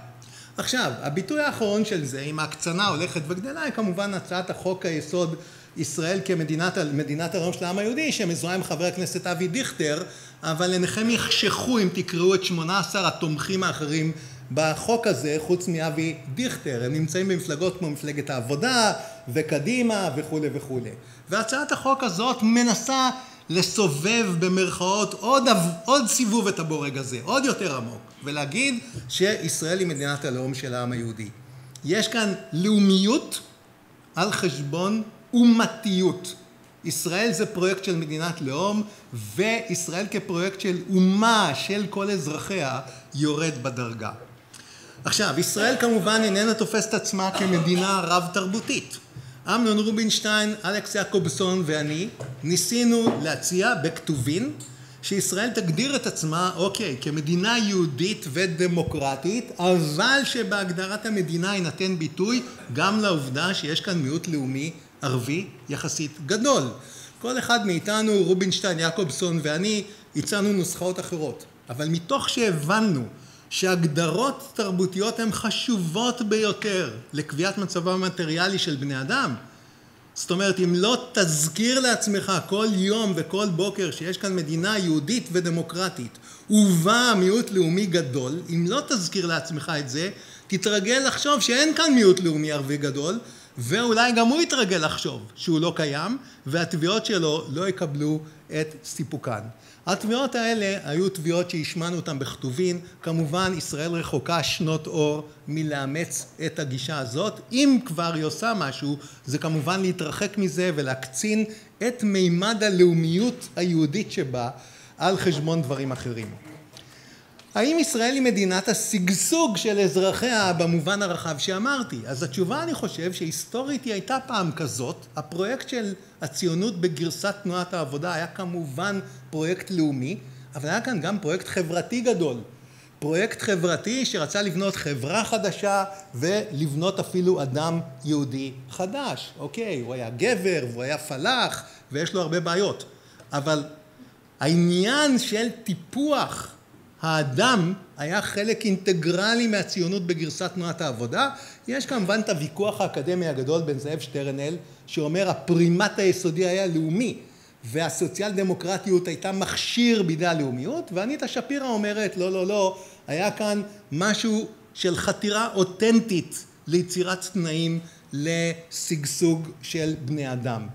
B: עכשיו, הביטוי האחרון של זה, אם ההקצנה הולכת וגדלה, היא כמובן הצעת החוק היסוד ישראל כמדינת הלאום של העם היהודי, שמזוהה עם חבר הכנסת אבי דיכטר, אבל עיניכם יחשכו אם תקראו את 18 התומכים האחרים בחוק הזה, חוץ מאבי דיכטר. הם נמצאים במפלגות כמו מפלגת העבודה וקדימה וכולי וכולי. והצעת החוק הזאת מנסה לסובב במרכאות עוד, עוד סיבוב את הבורג הזה, עוד יותר עמוק, ולהגיד שישראל היא מדינת הלאום של העם היהודי. יש כאן לאומיות על חשבון אומתיות. ישראל זה פרויקט של מדינת לאום, וישראל כפרויקט של אומה של כל אזרחיה יורד בדרגה. עכשיו, ישראל כמובן איננה תופסת עצמה כמדינה רב תרבותית. אמנון רובינשטיין, אלכס יעקובסון ואני ניסינו להציע בכתובין שישראל תגדיר את עצמה, אוקיי, כמדינה יהודית ודמוקרטית, אבל שבהגדרת המדינה יינתן ביטוי גם לעובדה שיש כאן מיעוט לאומי ערבי יחסית גדול. כל אחד מאיתנו, רובינשטיין, יעקובסון ואני, הצענו נוסחאות אחרות. אבל מתוך שהבנו שהגדרות תרבותיות הן חשובות ביותר לקביעת מצבם המטריאלי של בני אדם. זאת אומרת, אם לא תזכיר לעצמך כל יום וכל בוקר שיש כאן מדינה יהודית ודמוקרטית ובה מיעוט לאומי גדול, אם לא תזכיר לעצמך את זה, תתרגל לחשוב שאין כאן מיעוט לאומי ערבי גדול, ואולי גם הוא יתרגל לחשוב שהוא לא קיים, והתביעות שלו לא יקבלו את סיפוקן. התביעות האלה היו תביעות שהשמענו אותן בכתובין, כמובן ישראל רחוקה שנות אור מלאמץ את הגישה הזאת, אם כבר היא עושה משהו זה כמובן להתרחק מזה ולהקצין את מימד הלאומיות היהודית שבה על חשבון דברים אחרים. האם ישראל היא מדינת השגשוג של אזרחיה במובן הרחב שאמרתי? אז התשובה אני חושב שהיסטורית היא הייתה פעם כזאת, הפרויקט של הציונות בגרסת תנועת העבודה היה כמובן פרויקט לאומי, אבל היה כאן גם פרויקט חברתי גדול. פרויקט חברתי שרצה לבנות חברה חדשה ולבנות אפילו אדם יהודי חדש. אוקיי, הוא היה גבר והוא היה פלאח ויש לו הרבה בעיות, אבל העניין של טיפוח האדם היה חלק אינטגרלי מהציונות בגרסת תנועת העבודה. יש כמובן את הוויכוח האקדמי הגדול בין זאב שטרנל שאומר הפרימט היסודי היה לאומי והסוציאל דמוקרטיות הייתה מכשיר בידי הלאומיות ואניטה שפירא אומרת לא לא לא היה כאן משהו של חתירה אותנטית ליצירת תנאים לשגשוג של בני אדם.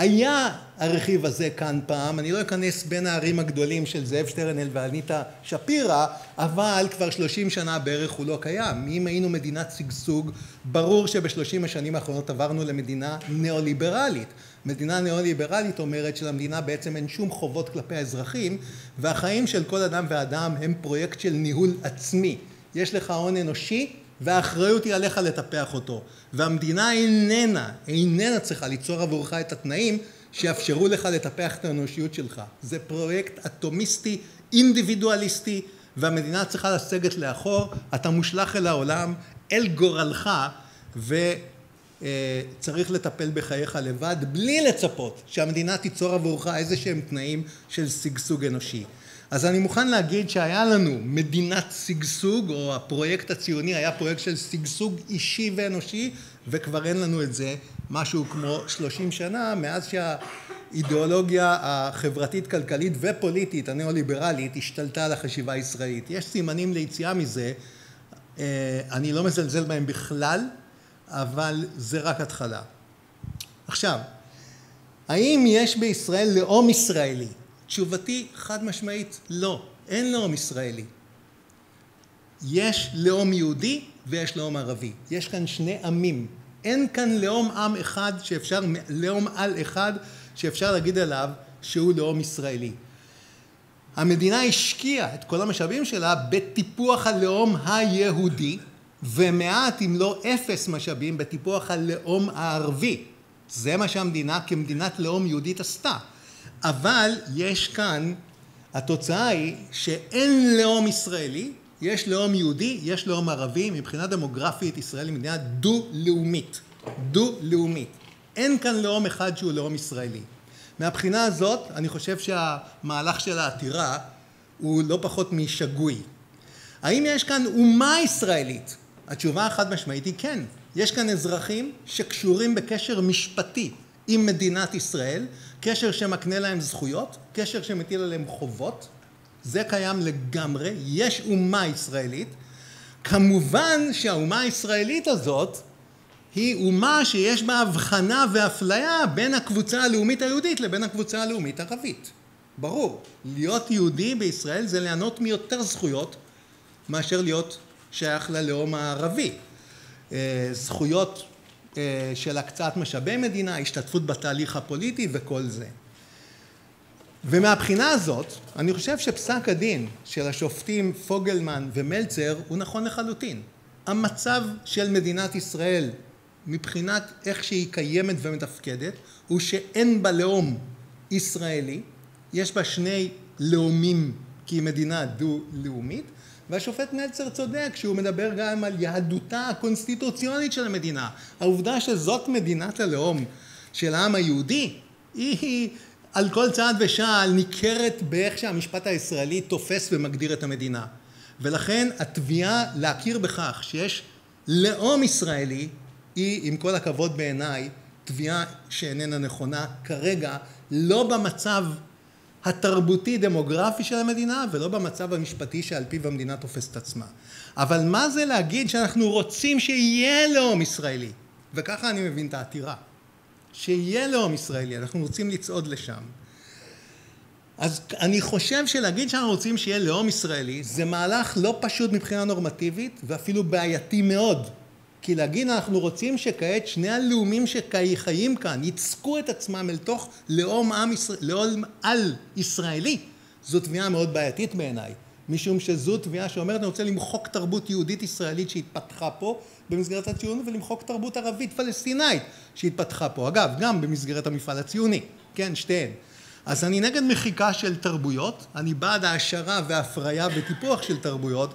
B: היה הרכיב הזה כאן פעם, אני לא אכנס בין הערים הגדולים של זאב שטרנל ואניטה שפירא, אבל כבר שלושים שנה בערך הוא לא קיים. אם היינו מדינת שגשוג, ברור שבשלושים השנים האחרונות עברנו למדינה ניאו-ליברלית. מדינה ניאו-ליברלית אומרת שלמדינה בעצם אין שום חובות כלפי האזרחים, והחיים של כל אדם ואדם הם פרויקט של ניהול עצמי. יש לך הון אנושי, והאחריות היא עליך לטפח אותו. והמדינה איננה, איננה צריכה ליצור עבורך את התנאים שיאפשרו לך לטפח את האנושיות שלך. זה פרויקט אטומיסטי, אינדיבידואליסטי, והמדינה צריכה לסגת לאחור, אתה מושלך אל העולם, אל גורלך, וצריך לטפל בחייך לבד, בלי לצפות שהמדינה תיצור עבורך איזה שהם תנאים של שגשוג אנושי. אז אני מוכן להגיד שהיה לנו מדינת שגשוג, או הפרויקט הציוני היה פרויקט של שגשוג אישי ואנושי, וכבר אין לנו את זה משהו כמו שלושים שנה, מאז שהאידיאולוגיה החברתית, כלכלית ופוליטית הניאו-ליברלית השתלטה על החשיבה הישראלית. יש סימנים ליציאה מזה, אה, אני לא מזלזל בהם בכלל, אבל זה רק התחלה. עכשיו, האם יש בישראל לאום ישראלי? תשובתי חד משמעית לא, אין לאום ישראלי. יש לאום יהודי ויש לאום ערבי. יש כאן שני עמים. אין כאן לאום עם אחד שאפשר, לאום על אחד שאפשר להגיד עליו שהוא לאום ישראלי. המדינה השקיעה את כל המשאבים שלה בטיפוח הלאום היהודי ומעט אם לא אפס משאבים בטיפוח הלאום הערבי. זה מה שהמדינה כמדינת לאום יהודית עשתה. אבל יש כאן, התוצאה היא שאין לאום ישראלי, יש לאום יהודי, יש לאום ערבי, מבחינה דמוגרפית ישראל היא מדינה דו-לאומית, דו-לאומית. אין כאן לאום אחד שהוא לאום ישראלי. מהבחינה הזאת אני חושב שהמהלך של העתירה הוא לא פחות משגוי. האם יש כאן אומה ישראלית? התשובה החד משמעית היא כן. יש כאן אזרחים שקשורים בקשר משפטי עם מדינת ישראל, קשר שמקנה להם זכויות, קשר שמטיל עליהם חובות, זה קיים לגמרי, יש אומה ישראלית, כמובן שהאומה הישראלית הזאת היא אומה שיש בה הבחנה ואפליה בין הקבוצה הלאומית היהודית לבין הקבוצה הלאומית הערבית. ברור, להיות יהודי בישראל זה ליהנות מיותר זכויות מאשר להיות שייך ללאום הערבי. אה, זכויות של הקצאת משאבי מדינה, השתתפות בתהליך הפוליטי וכל זה. ומהבחינה הזאת, אני חושב שפסק הדין של השופטים פוגלמן ומלצר הוא נכון לחלוטין. המצב של מדינת ישראל מבחינת איך שהיא קיימת ומתפקדת הוא שאין בה לאום ישראלי, יש בה שני לאומים כי היא מדינה דו-לאומית והשופט מלצר צודק שהוא מדבר גם על יהדותה הקונסטיטוציונית של המדינה. העובדה שזאת מדינת הלאום של העם היהודי היא על כל צעד ושעל ניכרת באיך שהמשפט הישראלי תופס ומגדיר את המדינה. ולכן התביעה להכיר בכך שיש לאום ישראלי היא עם כל הכבוד בעיניי תביעה שאיננה נכונה כרגע לא במצב התרבותי דמוגרפי של המדינה ולא במצב המשפטי שעל פיו המדינה תופסת עצמה. אבל מה זה להגיד שאנחנו רוצים שיהיה לאום ישראלי? וככה אני מבין את העתירה. שיהיה לאום ישראלי, אנחנו רוצים לצעוד לשם. אז אני חושב שלהגיד שאנחנו רוצים שיהיה לאום ישראלי זה מהלך לא פשוט מבחינה נורמטיבית ואפילו בעייתי מאוד. כי להגיד אנחנו רוצים שכעת שני הלאומים שחיים כאן ייצקו את עצמם אל תוך לאום, עם, לאום על ישראלי זו תביעה מאוד בעייתית בעיניי. משום שזו תביעה שאומרת אני רוצה למחוק תרבות יהודית ישראלית שהתפתחה פה במסגרת הציונות ולמחוק תרבות ערבית פלסטינאית שהתפתחה פה. אגב, גם במסגרת המפעל הציוני, כן, שתיהן. אז אני נגד מחיקה של תרבויות, אני בעד העשרה והפריה וטיפוח של תרבויות,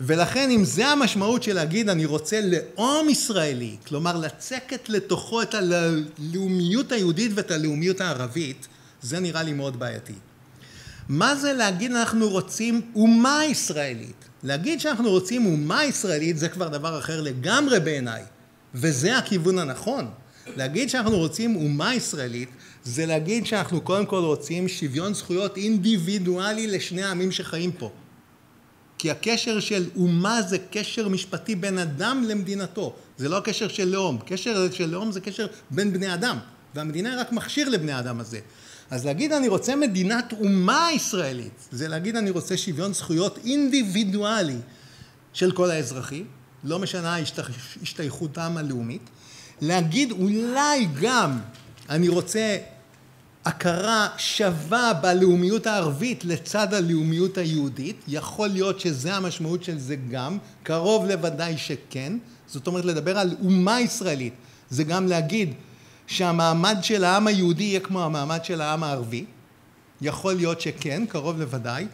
B: ולכן אם זה המשמעות של להגיד אני רוצה לאום ישראלי, כלומר לצקת לתוכו את הלאומיות היהודית ואת הלאומיות הערבית, זה נראה לי מאוד בעייתי. מה זה להגיד אנחנו רוצים אומה ישראלית? להגיד שאנחנו רוצים אומה ישראלית זה כבר דבר אחר לגמרי בעיניי, וזה הכיוון הנכון. להגיד שאנחנו רוצים אומה ישראלית זה להגיד שאנחנו קודם כל רוצים שוויון זכויות אינדיבידואלי לשני העמים שחיים פה. כי הקשר של אומה זה קשר משפטי בין אדם למדינתו, זה לא קשר של לאום. קשר של לאום זה קשר בין בני אדם, והמדינה רק מכשיר לבני האדם הזה. אז להגיד אני רוצה מדינת אומה ישראלית, זה להגיד אני רוצה שוויון זכויות אינדיבידואלי של כל האזרחים, לא משנה השתייכותם הלאומית, להגיד אולי גם אני רוצה הכרה שווה בלאומיות הערבית לצד הלאומיות היהודית, יכול להיות שזה המשמעות של זה גם, קרוב לוודאי שכן, זאת אומרת לדבר על אומה ישראלית, זה גם להגיד שהמעמד של העם היהודי יהיה כמו המעמד של העם הערבי, יכול להיות שכן, קרוב לוודאי,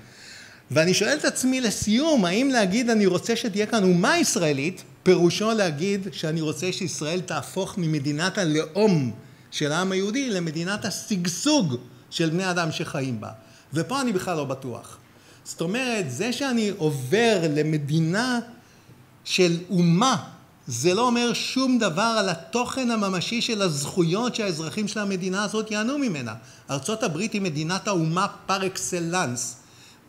B: ואני שואל את עצמי לסיום, האם להגיד אני רוצה שתהיה כאן אומה ישראלית, פירושו להגיד שאני רוצה שישראל תהפוך ממדינת הלאום של העם היהודי למדינת השגשוג של בני אדם שחיים בה. ופה אני בכלל לא בטוח. זאת אומרת, זה שאני עובר למדינה של אומה, זה לא אומר שום דבר על התוכן הממשי של הזכויות שהאזרחים של המדינה הזאת ייהנו ממנה. ארצות הברית היא מדינת האומה פר אקסלנס,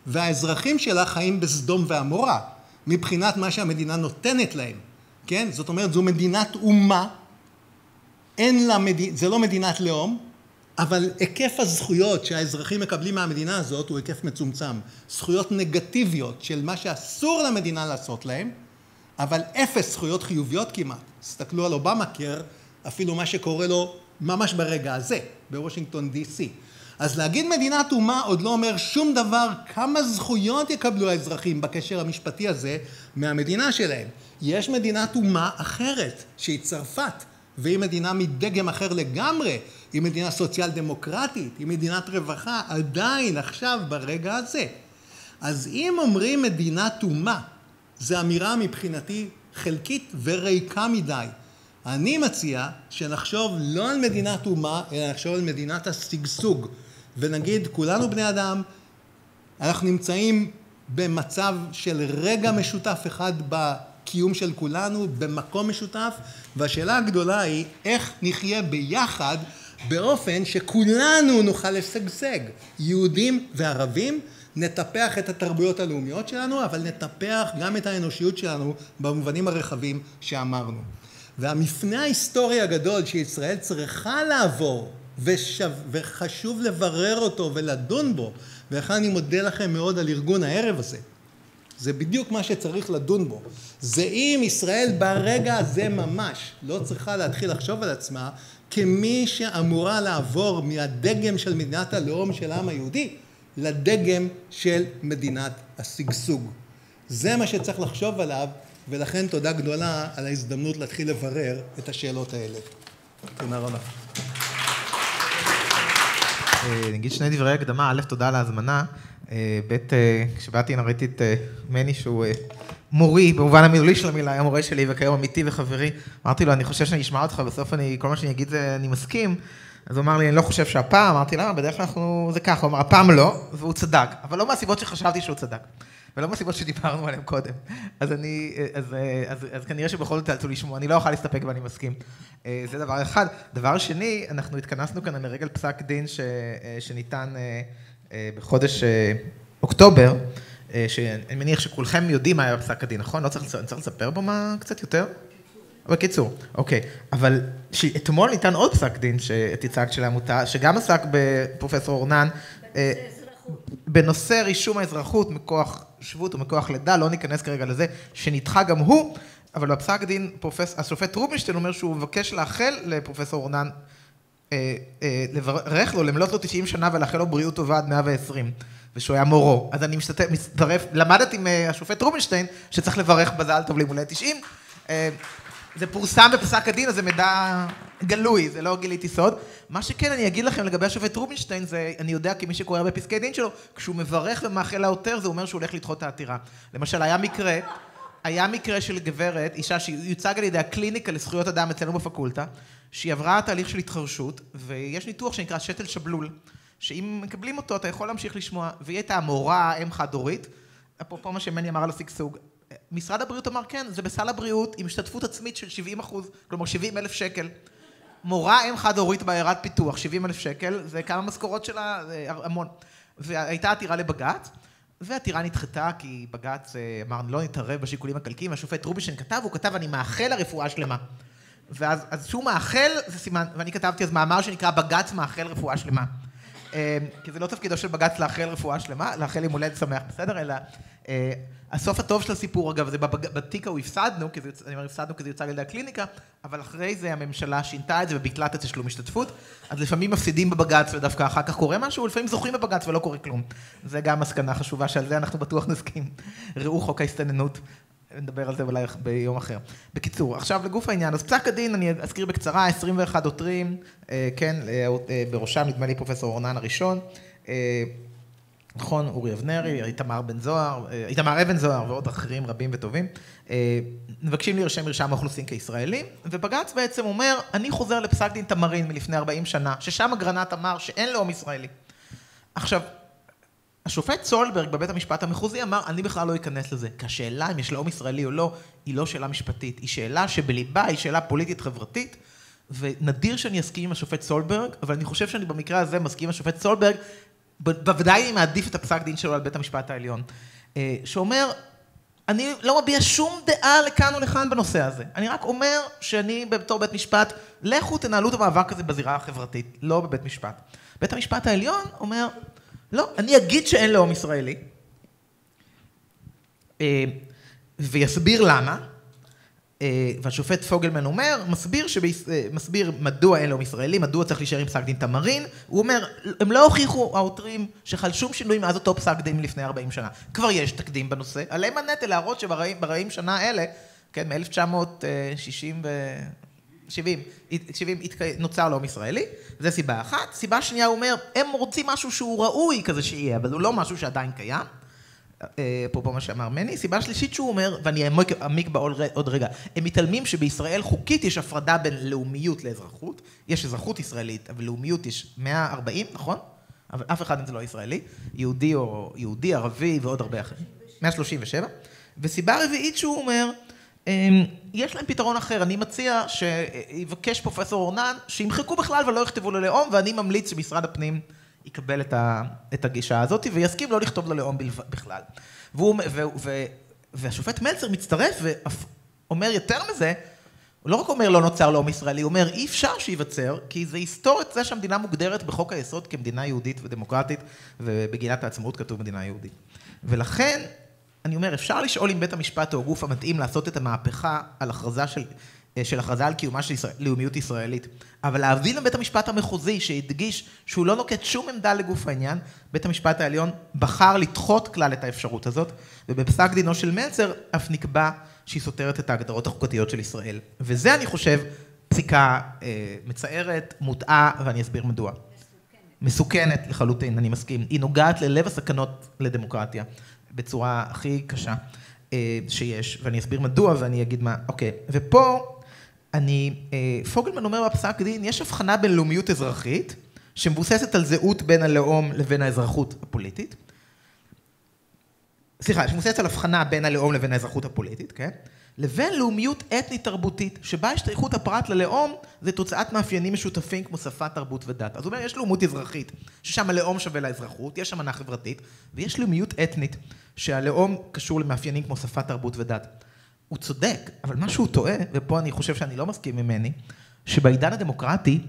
B: והאזרחים שלה חיים בסדום ועמורה, מבחינת מה שהמדינה נותנת להם, כן? זאת אומרת, זו מדינת אומה אין לה מדינה, זה לא מדינת לאום, אבל היקף הזכויות שהאזרחים מקבלים מהמדינה הזאת הוא היקף מצומצם. זכויות נגטיביות של מה שאסור למדינה לעשות להם, אבל אפס זכויות חיוביות כמעט. תסתכלו על אובמה קר, אפילו מה שקורה לו ממש ברגע הזה, בוושינגטון די.סי. אז להגיד מדינת אומה עוד לא אומר שום דבר כמה זכויות יקבלו האזרחים בקשר המשפטי הזה מהמדינה שלהם. יש מדינת אומה אחרת, שהיא צרפת, והיא מדינה מדגם אחר לגמרי, היא מדינה סוציאל דמוקרטית, היא מדינת רווחה, עדיין עכשיו ברגע הזה. אז אם אומרים מדינת אומה, זו אמירה מבחינתי חלקית וריקה מדי. אני מציע שנחשוב לא על מדינת אומה, אלא נחשוב על מדינת השגשוג, ונגיד כולנו בני אדם, אנחנו נמצאים במצב של רגע משותף אחד בקיום של כולנו, במקום משותף, והשאלה הגדולה היא איך נחיה ביחד באופן שכולנו נוכל לשגשג, יהודים וערבים, נטפח את התרבויות הלאומיות שלנו, אבל נטפח גם את האנושיות שלנו במובנים הרחבים שאמרנו. והמפנה ההיסטורי הגדול שישראל צריכה לעבור ושב, וחשוב לברר אותו ולדון בו, ולכן אני מודה לכם מאוד על ארגון הערב הזה. זה בדיוק מה שצריך לדון בו. זה אם ישראל ברגע הזה ממש לא צריכה להתחיל לחשוב על עצמה כמי שאמורה לעבור מהדגם של מדינת הלאום של העם היהודי לדגם של מדינת השגשוג. זה מה שצריך לחשוב עליו ולכן תודה גדולה על ההזדמנות להתחיל לברר את השאלות האלה. תודה רבה.
C: אה, נגיד שני דברי הקדמה, א', תודה על ההזמנה. אה, ב', אה, כשבאתי הנה ראיתי את מני שהוא מורי, במובן המילולי של המילה, היה מורה שלי וכיום אמיתי וחברי. אמרתי לו, אני חושב שאני אשמע אותך, בסוף אני, כל מה שאני אגיד זה, אני מסכים. אז הוא אמר לי, אני לא חושב שהפעם, אמרתי, למה? בדרך כלל אנחנו, זה ככה, הוא אמר, הפעם לא, והוא צדק. אבל לא מהסיבות שחשבתי שהוא צדק. ולא מהסיבות שדיברנו עליהן קודם. אז אני, אז, אז, אז, אז כנראה שבכל זאת תאלצו לשמוע, אני לא אוכל להסתפק ואני מסכים. אה, זה דבר אחד. דבר שני, אנחנו התכנסנו כאן לרגל פסק דין ש, אה, שניתן אה, בחודש אוקטובר, שאני מניח שכולכם יודעים מה היה פסק הדין, נכון? לא צריך, צריך לספר בו מה קצת יותר? בקיצור, אוקיי. אבל אתמול ניתן עוד פסק דין שאת הצגת של העמותה, שגם עסק בפרופסור אורנן. אה, בנושא רישום האזרחות מכוח שבות ומכוח לידה, לא ניכנס כרגע לזה, שנדחה גם הוא, אבל בפסק דין פרופס, השופט רובינשטיין אומר שהוא מבקש לאחל לפרופסור אורנן, אה, אה, לברך לו, למלאת לו 90 שנה ולאחל לו בריאות טובה עד 120, ושהוא היה מורו. אז אני משתתף, מצטרף, למדתי מהשופט רובינשטיין שצריך לברך מזל טוב לימולי 90. אה, זה פורסם בפסק הדין, אז זה מידע גלוי, זה לא גיליתי סוד. מה שכן, אני אגיד לכם לגבי השופט רובינשטיין, זה, אני יודע כמי שקורא בפסקי דין שלו, כשהוא מברך ומאחל לעותר, זה אומר שהוא הולך לדחות את העתירה. למשל, היה מקרה, היה מקרה של גברת, אישה שיוצג על ידי הקליניקה לזכויות אדם אצלנו בפקולטה, שהיא עברה תהליך של התחרשות, ויש ניתוח שנקרא שתל שבלול, שאם מקבלים אותו, אתה יכול להמשיך לשמוע, והיא הייתה מורה, אם חד-הורית, אפרופו מה שמני אמר על השגשוג. משרד הבריאות אמר, כן, זה בסל הבריאות עם השתתפות עצמית של 70 אחוז, כלומר 70 אלף שקל. מורה אם חד-הורית בעיירת פיתוח, 70 אלף שקל, זה כמה משכורות שלה, זה המון. והייתה עתירה לבג"ץ, ועתירה נדחתה כי בג"ץ אה, אמר, לא נתערב בשיקולים הכלכליים, השופט רובינשטיין כתב, הוא כתב, אני מאחל לרפואה שלמה. ואז אז שהוא מאחל, זה סימן, ואני כתבתי אז מאמר שנקרא בג"ץ מאחל רפואה שלמה. אה, כי זה לא תפקידו של בג"ץ לאחל רפואה שלמה, לאחל יום הולדת שמח, בסדר? אלא אה, הסוף הטוב של הסיפור, אגב, זה בתיק ההוא הפסדנו, אני אומר הפסדנו כי זה יוצג על ידי הקליניקה, אבל אחרי זה הממשלה שינתה את זה וביטלה את התשלום השתתפות, אז לפעמים מפסידים בבג"ץ ודווקא אחר כך קורה משהו, ולפעמים זוכים בבג"ץ ולא קורה כלום. זה גם מסקנה חשובה שעל זה אנחנו בטוח נסכים. ראו חוק ההסתננות, נדבר על זה אולי ביום אחר. בקיצור, עכשיו לגוף העניין, אז פסק הדין, אני אזכיר בקצרה, 21 עותרים, אה, כן, אה, בראשם נדמה לי פרופסור אורנן הראשון. נכון, אורי אבנרי, איתמר בן זוהר, אה, איתמר אבן זוהר ועוד אחרים רבים וטובים, אה, מבקשים להירשם מרשם האוכלוסין כישראלים, ובג"ץ בעצם אומר, אני חוזר לפסק דין תמרין מלפני 40 שנה, ששם אגרנט אמר שאין לאום ישראלי. עכשיו, השופט סולברג בבית המשפט המחוזי אמר, אני בכלל לא אכנס לזה, כי השאלה אם יש לאום ישראלי או לא, היא לא שאלה משפטית, היא שאלה שבליבה היא שאלה פוליטית חברתית, ונדיר שאני אסכים עם השופט סולברג, אבל אני חושב שאני במקרה הזה מסכים עם השופט סולברג, בוודאי אני מעדיף את הפסק דין שלו על בית המשפט העליון, אה, שאומר, אני לא מביע שום דעה לכאן או לכאן בנושא הזה. אני רק אומר שאני בתור בית משפט, לכו תנהלו את המאבק הזה בזירה החברתית, לא בבית משפט. בית המשפט העליון אומר, לא, אני אגיד שאין לאום ישראלי, אה, ויסביר למה, והשופט פוגלמן אומר, מסביר, שביש, אה, מסביר מדוע אין לאום ישראלי, מדוע צריך להישאר עם פסק דין תמרין, הוא אומר, הם לא הוכיחו העותרים שחל שום שינוי מאז אותו פסק דין מלפני 40 שנה. כבר יש תקדים בנושא, עליהם הנטל להראות שב-40 שנה האלה, כן, מ-1960 ו... 70, 70 נוצר לאום ישראלי, זה סיבה אחת. סיבה שנייה, הוא אומר, הם רוצים משהו שהוא ראוי כזה שיהיה, אבל הוא לא משהו שעדיין קיים. אפרופו מה שאמר מני, סיבה שלישית שהוא אומר, ואני אעמיק בה עוד רגע, הם מתעלמים שבישראל חוקית יש הפרדה בין לאומיות לאזרחות, יש אזרחות ישראלית, אבל לאומיות יש 140, נכון? אבל אף אחד מזה לא ישראלי, יהודי או יהודי, ערבי ועוד הרבה אחרים, 137, וסיבה רביעית שהוא אומר, אמ, יש להם פתרון אחר, אני מציע שיבקש פרופסור אורנן שימחקו בכלל ולא יכתבו ללאום, ואני ממליץ שמשרד הפנים יקבל את, ה, את הגישה הזאת ויסכים לא לכתוב ללאום בכלל. והוא, ו, ו, והשופט מלצר מצטרף ואומר יותר מזה, הוא לא רק אומר לא נוצר לאום ישראלי, הוא אומר אי אפשר שייווצר, כי זה יסתור את זה שהמדינה מוגדרת בחוק היסוד כמדינה יהודית ודמוקרטית, ובגילת העצמאות כתוב מדינה יהודית. ולכן, אני אומר, אפשר לשאול אם בית המשפט הוא הגוף המתאים לעשות את המהפכה על הכרזה של של הכרזה על קיומה של ישראל, לאומיות ישראלית. אבל להבדיל מבית המשפט המחוזי שהדגיש שהוא לא נוקט שום עמדה לגוף העניין, בית המשפט העליון בחר לדחות כלל את האפשרות הזאת, ובפסק דינו של מלצר אף נקבע שהיא סותרת את ההגדרות החוקתיות של ישראל. וזה אני חושב פסיקה אה, מצערת, מוטעה, ואני אסביר מדוע. מסוכנת. מסוכנת לחלוטין, אני מסכים. היא נוגעת ללב הסכנות לדמוקרטיה, בצורה הכי קשה אה, שיש, ואני אסביר מדוע ואני אגיד מה, אוקיי. ופה אני, אה, פוגלמן אומר בפסק דין, יש הבחנה בין לאומיות אזרחית, שמבוססת על זהות בין הלאום לבין האזרחות הפוליטית. סליחה, שמבוססת על הבחנה בין הלאום לבין האזרחות הפוליטית, כן? לבין לאומיות אתנית תרבותית, שבה השתייכות הפרט ללאום זה תוצאת מאפיינים משותפים כמו שפה, תרבות ודת. אז הוא אומר, יש לאומות אזרחית, ששם הלאום שווה לאזרחות, יש אמנה חברתית, ויש לאומיות אתנית, שהלאום קשור למאפיינים כמו שפה, תרבות ודת. הוא צודק, אבל מה שהוא טועה, ופה אני חושב שאני לא מסכים ממני, שבעידן הדמוקרטי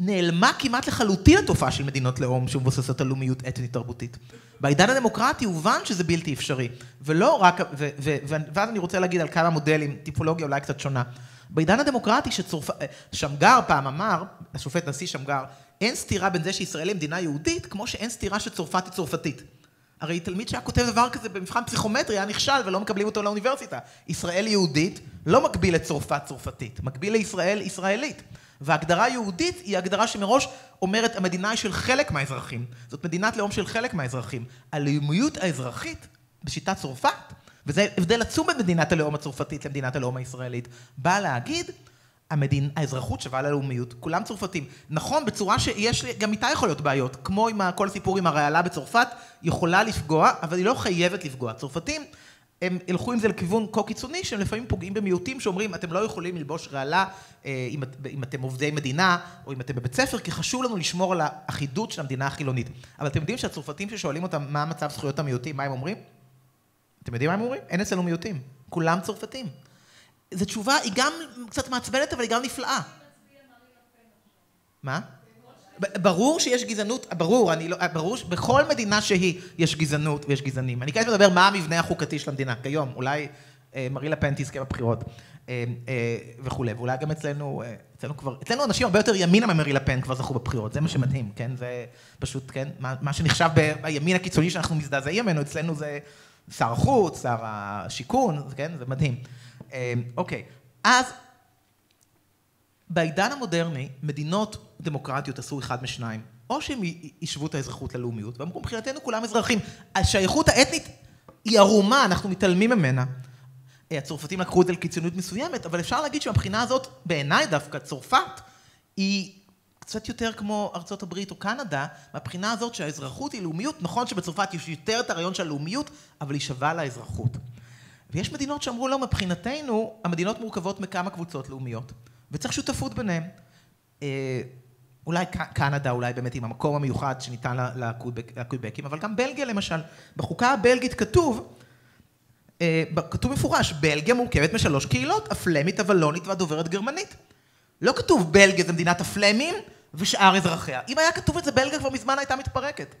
C: נעלמה כמעט לחלוטין התופעה של מדינות לאום שמבוססות על לאומיות אתנית תרבותית. בעידן הדמוקרטי הובן שזה בלתי אפשרי, ולא רק, ו, ו, ו, ואז אני רוצה להגיד על כמה מודלים, טיפולוגיה אולי קצת שונה. בעידן הדמוקרטי שצורפ... שמגר פעם אמר, השופט נשיא שמגר, אין סתירה בין זה שישראל היא מדינה יהודית, כמו שאין סתירה שצרפת היא צרפתית. הרי תלמיד שהיה כותב דבר כזה במבחן פסיכומטרי היה נכשל ולא מקבלים אותו לאוניברסיטה. ישראל יהודית לא מקביל לצרפת צרפתית, מקביל לישראל ישראלית. והגדרה יהודית היא הגדרה שמראש אומרת המדינה היא של חלק מהאזרחים. זאת מדינת לאום של חלק מהאזרחים. הלאומיות האזרחית בשיטת צרפת, וזה הבדל עצום בין מדינת הלאום הצרפתית למדינת הלאום הישראלית, באה להגיד המדין, האזרחות שווה ללאומיות, כולם צרפתים. נכון, בצורה שיש, גם איתה יכול להיות בעיות, כמו עם כל הסיפור עם הרעלה בצרפת, יכולה לפגוע, אבל היא לא חייבת לפגוע. צרפתים, הם ילכו עם זה לכיוון כה קיצוני, שהם לפעמים פוגעים במיעוטים שאומרים, אתם לא יכולים ללבוש רעלה אה, אם, אם אתם עובדי מדינה, או אם אתם בבית ספר, כי חשוב לנו לשמור על האחידות של המדינה החילונית. אבל אתם יודעים שהצרפתים ששואלים אותם מה מצב זכויות המיעוטים, מה הם אומרים? אתם יודעים מה הם אומרים? אין אצלנו מיעוטים. כולם צרפתים. זו תשובה, היא גם קצת מעצבנת, אבל היא גם נפלאה. מה? ברור שיש גזענות, ברור, אני לא, ברור, בכל מדינה שהיא יש גזענות ויש גזענים. אני כעת מדבר מה המבנה החוקתי של המדינה כיום, אולי אה, מרי לפן תזכה בבחירות אה, אה, וכולי, ואולי גם אצלנו, אה, אצלנו כבר, אצלנו אנשים הרבה יותר ימינה ממרי לפן כבר זכו בבחירות, זה מה שמדהים, כן? זה פשוט, כן? מה, מה שנחשב בימין הקיצוני שאנחנו מזדעזעים ממנו, אצלנו זה שר החוץ, שר השיכון, כן? זה מדהים. אמ, אוקיי, אז בעידן המודרני, מדינות דמוקרטיות עשו אחד משניים. או שהם השוו את האזרחות ללאומיות, ואמרו, מבחינתנו כולם אזרחים. השייכות האתנית היא ערומה, אנחנו מתעלמים ממנה. אה, הצרפתים לקחו את זה לקיצוניות מסוימת, אבל אפשר להגיד שמבחינה הזאת, בעיניי דווקא, צרפת היא קצת יותר כמו ארצות הברית או קנדה, מהבחינה הזאת שהאזרחות היא לאומיות, נכון שבצרפת יש יותר את הרעיון של הלאומיות, אבל היא שווה לאזרחות. ויש מדינות שאמרו לו, מבחינתנו, המדינות מורכבות מכמה קבוצות לאומיות, וצריך שותפות ביניהן. אה, אולי קנדה, אולי באמת עם המקום המיוחד שניתן לקודבקים, אבל גם בלגיה למשל. בחוקה הבלגית כתוב, אה, כתוב מפורש, בלגיה מורכבת משלוש קהילות, הפלמית, הוולונית והדוברת גרמנית. לא כתוב בלגיה זה מדינת הפלמים ושאר אזרחיה. אם היה כתוב את זה, בלגיה כבר מזמן הייתה מתפרקת.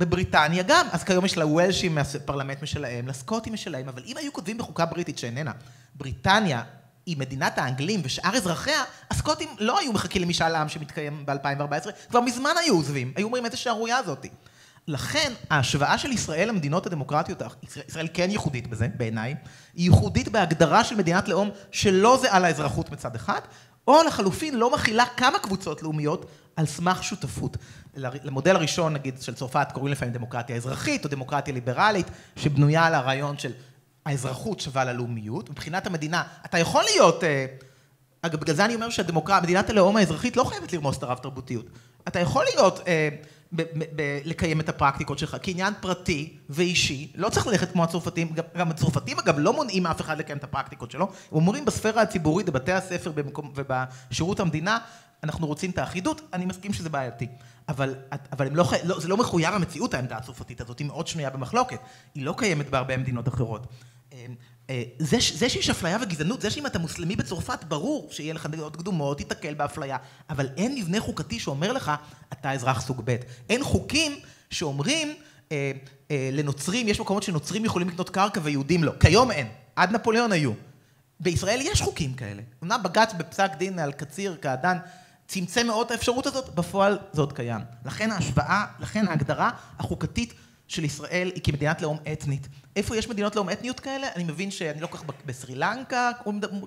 C: בבריטניה גם, אז כיום יש לוולשים פרלמנט משלהם, לסקוטים משלהם, אבל אם היו כותבים בחוקה בריטית שאיננה, בריטניה היא מדינת האנגלים ושאר אזרחיה, הסקוטים לא היו מחכים למשאל העם שמתקיים ב-2014, כבר מזמן היו עוזבים, היו אומרים איזה שערורייה זאתי. לכן ההשוואה של ישראל למדינות הדמוקרטיות, ישראל כן ייחודית בזה, בעיניי, היא ייחודית בהגדרה של מדינת לאום שלא זהה לאזרחות מצד אחד, או לחלופין לא מכילה כמה קבוצות לאומיות על סמך שותפות. למודל הראשון, נגיד, של צרפת קוראים לפעמים דמוקרטיה אזרחית או דמוקרטיה ליברלית, שבנויה על הרעיון של האזרחות שווה ללאומיות. מבחינת המדינה, אתה יכול להיות... אה, אגב, בגלל זה אני אומר שהדמוקרטיה, מדינת הלאום האזרחית לא חייבת לרמוס את הרב תרבותיות. אתה יכול להיות, אה, לקיים את הפרקטיקות שלך כעניין פרטי ואישי, לא צריך ללכת כמו הצרפתים, גם, גם הצרפתים אגב לא מונעים מאף אחד לקיים את הפרקטיקות שלו, אומרים בספירה הציבורית, בבתי הספר ובשירות המדינה, אנחנו רוצים את האחידות, אני מסכים שזה בעייתי. אבל, אבל לא, לא, זה לא מחויב המציאות העמדה הצרפתית הזאת, היא מאוד שנויה במחלוקת. היא לא קיימת בהרבה מדינות אחרות. אמ, אה, זה, זה שיש אפליה וגזענות, זה שאם אתה מוסלמי בצרפת, ברור שיהיה לך דעות קדומות, תיתקל באפליה, אבל אין מבנה חוקתי שאומר לך, אתה אזרח סוג ב'. אין חוקים שאומרים אה, אה, לנוצרים, יש מקומות שנוצרים יכולים לקנות קרקע ויהודים לא. כיום אין, עד נפוליאון היו. בישראל יש חוקים כאלה. אמנם בג"ץ בפסק דין על קציר, קעדאן, צמצם מאוד את האפשרות הזאת, בפועל זה עוד קיים. לכן ההשוואה, לכן ההגדרה החוקתית של ישראל היא כמדינת לאום אתנית. איפה יש מדינות לאום אתניות כאלה? אני מבין שאני לא כל כך בסרי לנקה,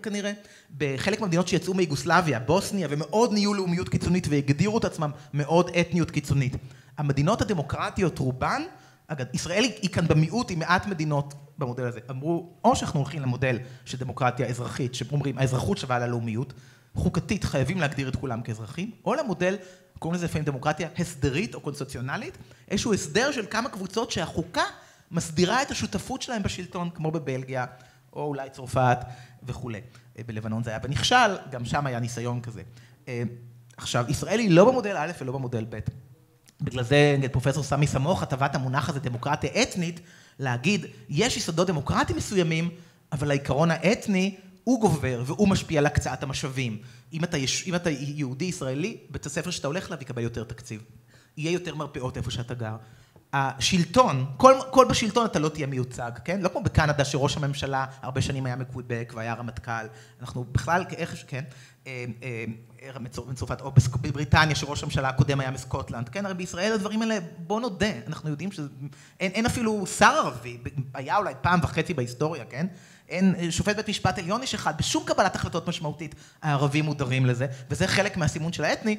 C: כנראה, בחלק מהמדינות שיצאו מיוגוסלביה, בוסניה, ומאוד נהיו לאומיות קיצונית והגדירו את עצמם מאוד אתניות קיצונית. המדינות הדמוקרטיות רובן, אגב, ישראל היא כאן במיעוט עם מעט מדינות במודל הזה. אמרו, או שאנחנו הולכים למודל של דמוקרטיה אזרחית, שאומרים, האזרחות שווה ללאומיות, חוקתית חייבים להגדיר את כולם כאזרחים, או למודל, קוראים לזה לפעמים דמוקרטיה הסדרית או קונסטיציונלית, איזשהו הסדר של כמה קבוצות שהחוקה מסדירה את השותפות שלהם בשלטון, כמו בבלגיה, או אולי צרפת וכולי. אה, בלבנון זה היה בנכשל, גם שם היה ניסיון כזה. אה, עכשיו, ישראל היא לא במודל א' ולא במודל ב'. בגלל זה פרופסור סמי סמוך, הטבת המונח הזה, דמוקרטיה אתנית, להגיד, יש יסודות דמוקרטיים מסוימים, אבל העיקרון האתני הוא גובר והוא משפיע על הקצאת המשאבים. אם אתה, יש, אם אתה יהודי ישראלי, בית הספר שאתה הולך אליו יקבל יותר תקציב. יהיה יותר מרפאות איפה שאתה גר. השלטון, כל, כל בשלטון אתה לא תהיה מיוצג, כן? לא כמו בקנדה שראש הממשלה הרבה שנים היה מקוויבק והיה רמטכ"ל, אנחנו בכלל, איך, כן? אה, אה, מצרפת, או בבריטניה שראש הממשלה הקודם היה מסקוטלנד, כן? הרי בישראל הדברים האלה, בוא נודה, אנחנו יודעים שאין אפילו שר ערבי, היה אולי פעם וחצי בהיסטוריה, כן? אין שופט בית משפט עליון יש אחד, בשום קבלת החלטות משמעותית הערבים מודרים לזה, וזה חלק מהסימון של האתני.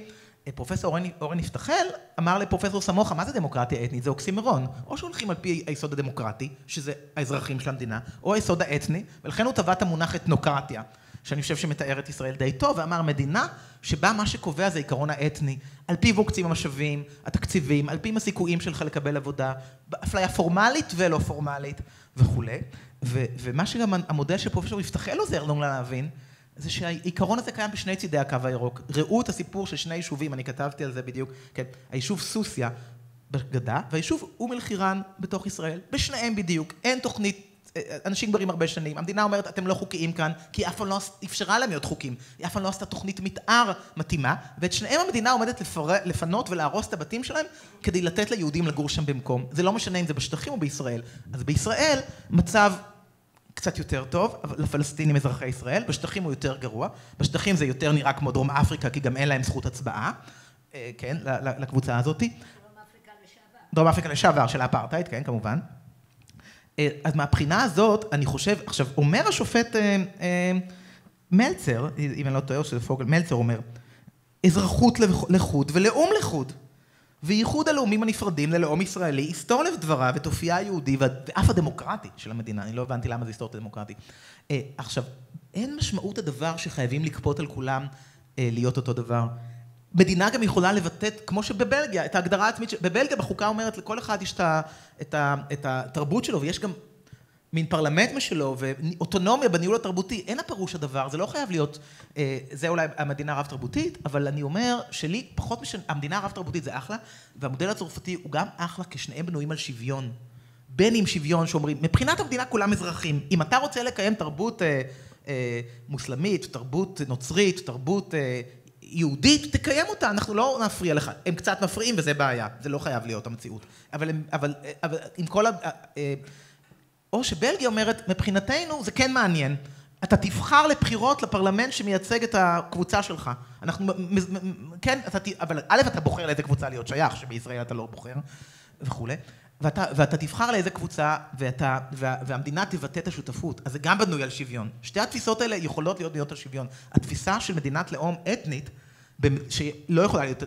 C: פרופסור אורן יפתחאל אמר לפרופסור סמוכה, מה זה דמוקרטיה אתנית? זה אוקסימרון. או שהולכים על פי היסוד הדמוקרטי, שזה האזרחים של המדינה, או היסוד האתני, ולכן הוא טבע את המונח אתנוקרטיה, שאני חושב שמתאר את ישראל די טוב, ואמר מדינה שבה מה שקובע זה העיקרון האתני, על פיו מוקצים המשאבים, התקציבים, על פיו הסיכויים שלך לקבל עבודה, אפליה פורמלית ולא פורמלית וכולי. ומה שגם המודל של פרופסור יפתחאל עוזר לנו להבין, זה שהעיקרון הזה קיים בשני צידי הקו הירוק. ראו את הסיפור של שני יישובים, אני כתבתי על זה בדיוק, כן, היישוב סוסיא בגדה, והיישוב אום אל-חיראן בתוך ישראל, בשניהם בדיוק, אין תוכנית אנשים גרים הרבה שנים, המדינה אומרת אתם לא חוקיים כאן, כי אף פעם לא אפשרה להם להיות חוקיים, היא אף פעם לא עשתה תוכנית מתאר מתאימה, ואת שניהם המדינה עומדת לפר... לפנות ולהרוס את הבתים שלהם כדי לתת ליהודים לגור שם במקום. זה לא משנה אם זה בשטחים או בישראל. אז בישראל מצב קצת יותר טוב, אבל לפלסטינים אזרחי ישראל, בשטחים הוא יותר גרוע, בשטחים זה יותר נראה כמו דרום אפריקה, כי גם אין להם זכות הצבעה, אה, כן, לקבוצה הזאת. דרום אפריקה לשעבר. דרום אפריקה לשעבר, של האפרטהייד, כן, כמובן. אה, אז מהבחינה הזאת, אני חושב, עכשיו, אומר השופט אה, מלצר, אם אני לא טועה, שזה פוגל, מלצר אומר, אזרחות לחוד ולאום לחוד. וייחוד הלאומים הנפרדים ללאום ישראלי יסתור לב דבריו את אופייה היהודי ואף הדמוקרטי של המדינה, אני לא הבנתי למה זה יסתור את הדמוקרטי. אה, עכשיו, אין משמעות הדבר שחייבים לכפות על כולם אה, להיות אותו דבר. מדינה גם יכולה לבטא, כמו שבבלגיה, את ההגדרה העצמית, בבלגיה בחוקה אומרת לכל אחד יש את, את התרבות שלו ויש גם מין פרלמנט משלו ואוטונומיה בניהול התרבותי, אין הפירוש הדבר, זה לא חייב להיות, אה, זה אולי המדינה הרב תרבותית, אבל אני אומר שלי פחות משנה, המדינה הרב תרבותית זה אחלה, והמודל הצרפתי הוא גם אחלה כשניהם בנויים על שוויון. בין אם שוויון שאומרים, מבחינת המדינה כולם אזרחים, אם אתה רוצה לקיים תרבות אה, אה, מוסלמית, תרבות נוצרית, תרבות אה, יהודית, תקיים אותה, אנחנו לא נפריע לך. הם קצת מפריעים וזה בעיה, זה לא חייב להיות המציאות. אבל, אבל, אבל עם כל ה... אה, או שבלגיה אומרת, מבחינתנו זה כן מעניין. אתה תבחר לבחירות לפרלמנט שמייצג את הקבוצה שלך. אנחנו, כן, אתה, אבל א', אתה בוחר לאיזה קבוצה להיות שייך, שבישראל אתה לא בוחר, וכולי. ואתה, ואתה תבחר לאיזה קבוצה, ואתה, וה, והמדינה תבטא את השותפות. אז זה גם בנוי על שוויון. שתי התפיסות האלה יכולות להיות בנויות על שוויון. התפיסה של מדינת לאום אתנית, שלא יכולה להיות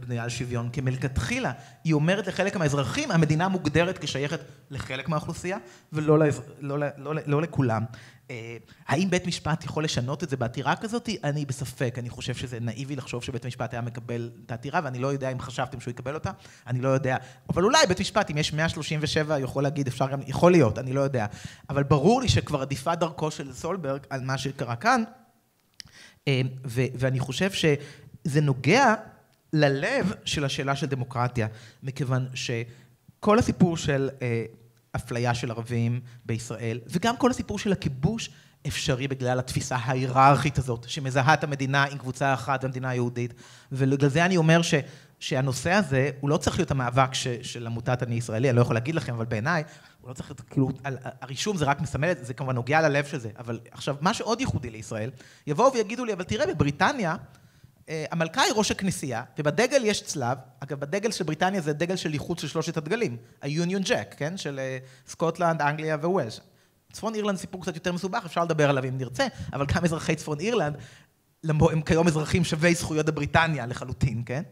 C: בנויה על שוויון, כי מלכתחילה היא אומרת לחלק מהאזרחים, המדינה מוגדרת כשייכת לחלק מהאוכלוסייה, ולא לא, לא, לא, לא לכולם. אה, האם בית משפט יכול לשנות את זה בעתירה כזאת? אני בספק, אני חושב שזה נאיבי לחשוב שבית המשפט היה מקבל את העתירה, ואני לא יודע אם חשבתם שהוא יקבל אותה, אני לא יודע. אבל אולי בית משפט, אם יש 137, יכול להגיד, אפשר גם, יכול להיות, אני לא יודע. אבל ברור לי שכבר עדיפה דרכו של סולברג על מה שקרה כאן, אה, ואני חושב שזה נוגע ללב של השאלה של דמוקרטיה, מכיוון שכל הסיפור של אה, אפליה של ערבים בישראל, וגם כל הסיפור של הכיבוש אפשרי בגלל התפיסה ההיררכית הזאת, שמזהה את המדינה עם קבוצה אחת, המדינה היהודית, ובגלל זה אני אומר ש, שהנושא הזה, הוא לא צריך להיות המאבק ש, של עמותת אני ישראלי, אני לא יכול להגיד לכם, אבל בעיניי, הוא לא צריך להיות, כאילו, הרישום זה רק מסמל את זה, זה כמובן נוגע ללב של זה, אבל עכשיו, מה שעוד ייחודי לישראל, יבואו ויגידו לי, אבל תראה, בבריטניה, המלכה היא ראש הכנסייה, ובדגל יש צלב, אגב, בדגל של בריטניה זה דגל של איחוד של שלושת הדגלים, ה-Union Jack, כן? של אה, סקוטלנד, אנגליה וווילס. צפון אירלנד סיפור קצת יותר מסובך, אפשר לדבר עליו אם נרצה, אבל גם אזרחי צפון אירלנד, הם כיום אזרחים שווי זכויות בבריטניה לחלוטין, כן?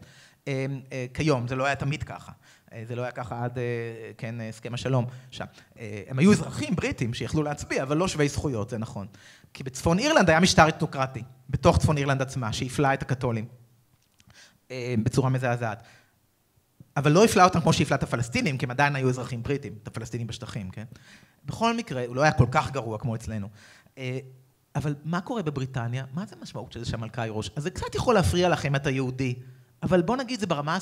C: אה, כיום, זה לא היה תמיד ככה. זה לא היה ככה עד, כן, הסכם השלום שם. הם היו אזרחים בריטים שיכלו להצביע, אבל לא שווי זכויות, זה נכון. כי בצפון אירלנד היה משטר אתנוקרטי, בתוך צפון אירלנד עצמה, שהפלה את הקתולים אה, בצורה מזעזעת. אבל לא הפלה אותם כמו שהפלה את הפלסטינים, כי הם עדיין היו אזרחים בריטים, את הפלסטינים בשטחים, כן? בכל מקרה, הוא לא היה כל כך גרוע כמו אצלנו. אה, אבל מה קורה בבריטניה? מה זה המשמעות של זה שהמלכה היא ראש? אז זה קצת יכול להפריע לכם את היהודי, אבל בוא נגיד זה ברמה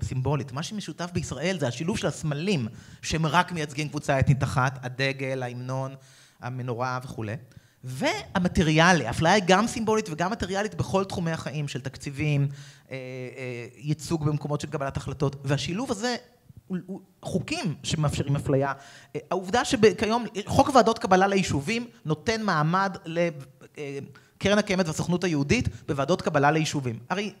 C: הסימבולית. מה שמשותף בישראל זה השילוב של הסמלים, שהם רק מייצגים קבוצה אתנית אחת, הדגל, ההמנון, המנורה וכולי. והמטריאלי, האפליה היא גם סימבולית וגם מטריאלית בכל תחומי החיים של תקציבים, אה, אה, ייצוג במקומות של קבלת החלטות, והשילוב הזה חוקים שמאפשרים אפליה. אה, העובדה שכיום חוק ועדות קבלה ליישובים נותן מעמד לקרן הקיימת והסוכנות היהודית בוועדות קבלה ליישובים. הרי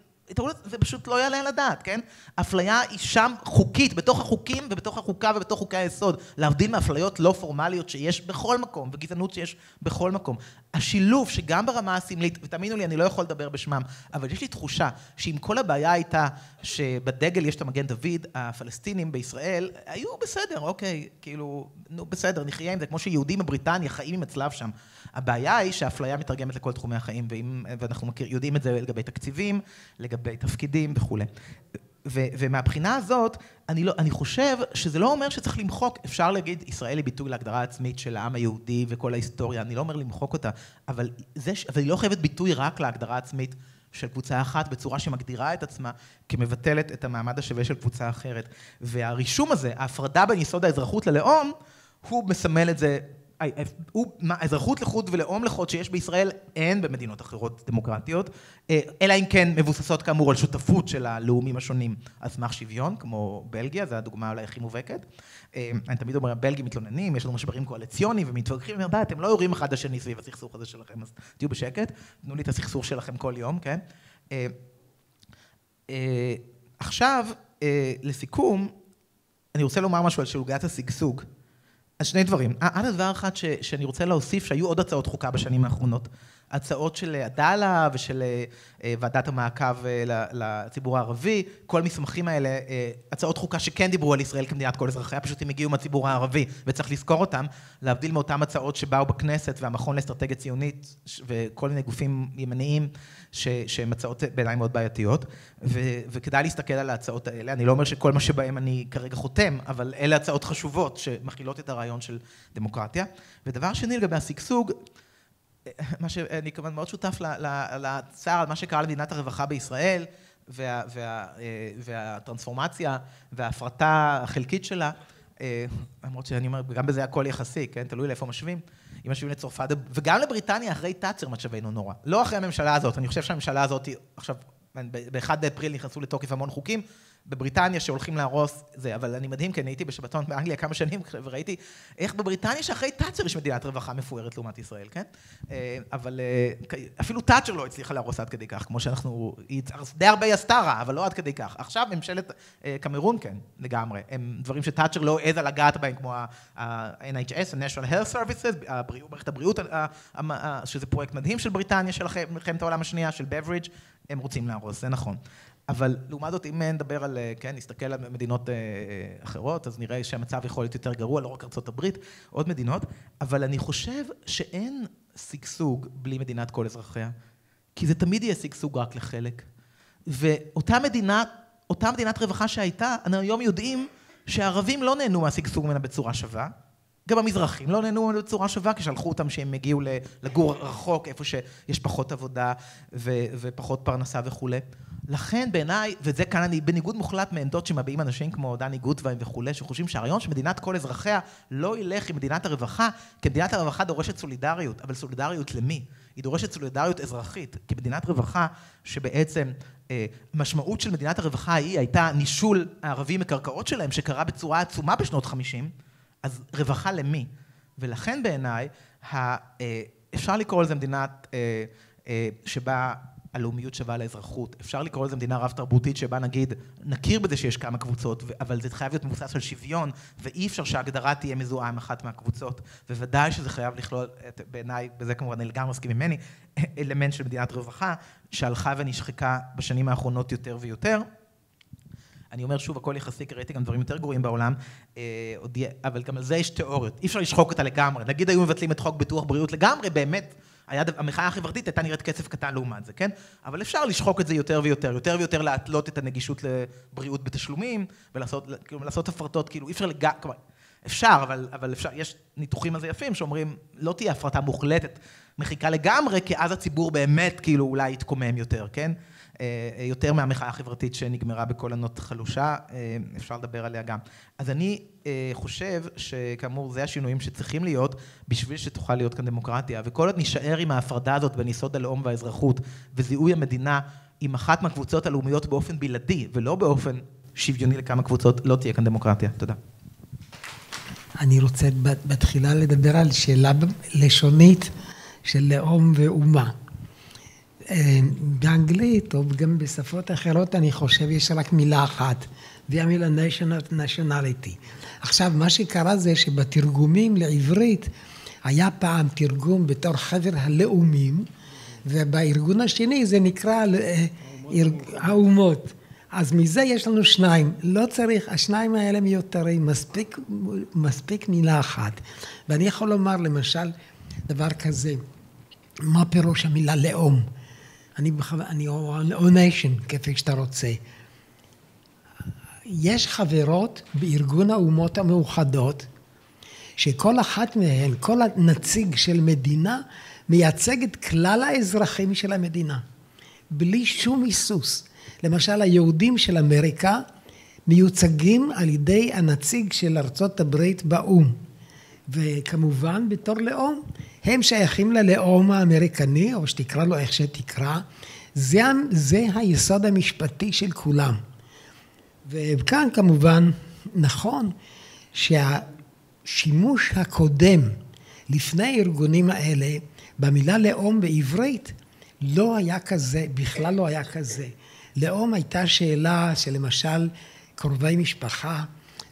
C: זה פשוט לא יעלה על הדעת, כן? אפליה היא שם חוקית, בתוך החוקים ובתוך החוקה ובתוך חוקי היסוד, להבדיל מאפליות לא פורמליות שיש בכל מקום, וגזענות שיש בכל מקום. השילוב שגם ברמה הסמלית, ותאמינו לי, אני לא יכול לדבר בשמם, אבל יש לי תחושה שאם כל הבעיה הייתה שבדגל יש את המגן דוד, הפלסטינים בישראל היו בסדר, אוקיי, כאילו, נו בסדר, נחיה עם זה, כמו שיהודים בבריטניה חיים עם הצלב שם. הבעיה היא שהאפליה מתרגמת לכל תחומי החיים, ואם, ואנחנו יודעים את זה לגבי תקציבים, לגבי תפקידים וכולי. ו, ומהבחינה הזאת, אני, לא, אני חושב שזה לא אומר שצריך למחוק, אפשר להגיד, ישראל היא ביטוי להגדרה עצמית של העם היהודי וכל ההיסטוריה, אני לא אומר למחוק אותה, אבל, זה, אבל היא לא חייבת ביטוי רק להגדרה עצמית של קבוצה אחת בצורה שמגדירה את עצמה כמבטלת את המעמד השווה של קבוצה אחרת. והרישום הזה, ההפרדה בין יסוד האזרחות ללאום, הוא מסמל את זה אזרחות לחוד ולאום לחוד שיש בישראל אין במדינות אחרות דמוקרטיות, אה, אלא אם כן מבוססות כאמור על שותפות של הלאומים השונים על סמך שוויון, כמו בלגיה, זו הדוגמה אולי הכי מובהקת. אה, אני תמיד אומר, הבלגים מתלוננים, יש לנו משברים קואליציוניים ומתווכחים, ואומרים, אתם לא יורים אחד לשני סביב הסכסוך הזה שלכם, אז תהיו בשקט, תנו לי את הסכסוך שלכם כל יום, כן? אה, עכשיו, לסיכום, אני רוצה לומר משהו על שלוגיית השגשוג. אז שני דברים. עד הדבר אחד ש, שאני רוצה להוסיף, שהיו עוד הצעות חוקה בשנים האחרונות. הצעות של עדאלה ושל אה, ועדת המעקב אה, לציבור הערבי, כל המסמכים האלה, אה, הצעות חוקה שכן דיברו על ישראל כמדינת כל אזרחיה, פשוט הם הגיעו מהציבור הערבי, וצריך לזכור אותם, להבדיל מאותן הצעות שבאו בכנסת והמכון לאסטרטגיה ציונית וכל מיני גופים ימניים, שהן הצעות בעיניי מאוד בעייתיות, ו, וכדאי להסתכל על ההצעות האלה. אני לא אומר שכל מה שבהם אני כרגע חותם, אבל אלה הצעות חשובות שמכילות את הרעיון של דמוקרטיה. ודבר שני לגבי השגשוג, מה שאני כמובן מאוד שותף לצער על מה שקרה למדינת הרווחה בישראל וה, וה, אה, והטרנספורמציה וההפרטה החלקית שלה, אה, למרות שאני אומר, גם בזה הכל יחסי, כן? תלוי לאיפה משווים. אם משווים לצרפת, וגם לבריטניה אחרי תאצר מצבנו נורא. לא אחרי הממשלה הזאת, אני חושב שהממשלה הזאת, עכשיו, ב-1 באפריל נכנסו לתוקף המון חוקים, בבריטניה שהולכים להרוס זה, אבל אני מדהים, כי אני הייתי בשבתון באנגליה כמה שנים, וראיתי איך בבריטניה שאחרי תאצ'ר יש מדינת רווחה מפוארת לעומת ישראל, כן? אה, אבל אה, אפילו תאצ'ר לא הצליחה להרוס עד כדי כך, כמו שאנחנו, די הרבה היא עשתה רע, אבל לא עד כדי כך. עכשיו ממשלת אה, קמרון כן, לגמרי. הם דברים שתאצ'ר לא העזה לגעת בהם, כמו ה-NHS, ה-National Health Services, מערכת הבריאות, שזה פרויקט מדהים של בריטניה, של מלחמת העולם השנייה, של בברידג', הם רוצים להרוס, זה נכון. אבל לעומת זאת, אם נדבר על, כן, נסתכל על מדינות אה, אחרות, אז נראה שהמצב יכול להיות יותר גרוע, לא רק ארה"ב, עוד מדינות, אבל אני חושב שאין שגשוג בלי מדינת כל אזרחיה, כי זה תמיד יהיה שגשוג רק לחלק. ואותה מדינה, אותה מדינת רווחה שהייתה, אנחנו היום יודעים שהערבים לא נהנו מהשגשוג ממנה בצורה שווה, גם המזרחים לא נהנו בצורה שווה, כששלחו אותם שהם הגיעו לגור רחוק, איפה שיש פחות עבודה ופחות פרנסה וכולי. לכן בעיניי, וזה כאן אני בניגוד מוחלט מעמדות שמביעים אנשים כמו דני גוטווין וכולי, שחושבים שהרעיון שמדינת כל אזרחיה לא ילך עם מדינת הרווחה, כי מדינת הרווחה דורשת סולידריות, אבל סולידריות למי? היא דורשת סולידריות אזרחית, כי מדינת רווחה שבעצם אה, משמעות של מדינת הרווחה היא הייתה נישול הערבים מקרקעות שלהם, שקרה בצורה עצומה בשנות חמישים, אז רווחה למי? ולכן בעיניי, אה, אפשר לקרוא לזה מדינת אה, שבה הלאומיות שווה לאזרחות. אפשר לקרוא לזה מדינה רב-תרבותית שבה נגיד, נכיר בזה שיש כמה קבוצות, אבל זה חייב להיות מבוסס על שוויון, ואי אפשר שההגדרה תהיה מזוהה עם אחת מהקבוצות. וודאי שזה חייב לכלול, בעיניי, בזה כמובן אני לגמרי מסכים ממני, אלמנט של מדינת רווחה, שהלכה ונשחקה בשנים האחרונות יותר ויותר. אני אומר שוב, הכל יחסי, כי ראיתי גם דברים יותר גרועים בעולם, אה, אבל גם על זה יש תיאוריות. אי אפשר לשחוק אותה לגמרי. נגיד היו מבטלים את חוק ביטוח בריאות לגמרי, באמת, המחאה החברתית הייתה נראית כסף קטן לעומת זה, כן? אבל אפשר לשחוק את זה יותר ויותר, יותר ויותר להתלות את הנגישות לבריאות בתשלומים, ולעשות כאילו, הפרטות, כאילו, אי אפשר לגמרי, כלומר, אפשר, אבל, אבל אפשר, יש ניתוחים על זה יפים שאומרים, לא תהיה הפרטה מוחלטת, מחיקה לגמרי, כי אז הציבור באמת, כאילו, אולי יתקומם יותר, כן? יותר מהמחאה החברתית שנגמרה בכל ענות חלושה, אפשר לדבר עליה גם. אז אני חושב שכאמור זה השינויים שצריכים להיות בשביל שתוכל להיות כאן דמוקרטיה, וכל עוד נישאר עם ההפרדה הזאת בין יסוד הלאום והאזרחות וזיהוי המדינה עם אחת מהקבוצות הלאומיות באופן בלעדי ולא באופן שוויוני לכמה קבוצות, לא תהיה כאן דמוקרטיה. תודה.
D: אני רוצה בתחילה לדבר על שאלה לשונית של לאום ואומה. אה, באנגלית או גם בשפות אחרות אני חושב יש רק מילה אחת, והיא המילה nationality. עכשיו מה שקרה זה שבתרגומים לעברית היה פעם תרגום בתור חבר הלאומים ובארגון השני זה נקרא אה, האומות. אז מזה יש לנו שניים, לא צריך, השניים האלה מיותרים, מספיק, מספיק מילה אחת. ואני יכול לומר למשל דבר כזה, מה פירוש המילה לאום? אני, אני nation, כפי שאתה רוצה. יש חברות בארגון האומות המאוחדות, שכל אחת מהן, כל הנציג של מדינה, מייצג את כלל האזרחים של המדינה, בלי שום היסוס. למשל היהודים של אמריקה מיוצגים על ידי הנציג של ארצות הברית באו"ם. וכמובן בתור לאום, הם שייכים ללאום האמריקני, או שתקרא לו איך שתקרא, זה, זה היסוד המשפטי של כולם. וכאן כמובן נכון שהשימוש הקודם לפני הארגונים האלה במילה לאום בעברית לא היה כזה, בכלל לא היה כזה. לאום הייתה שאלה שלמשל קרובי משפחה,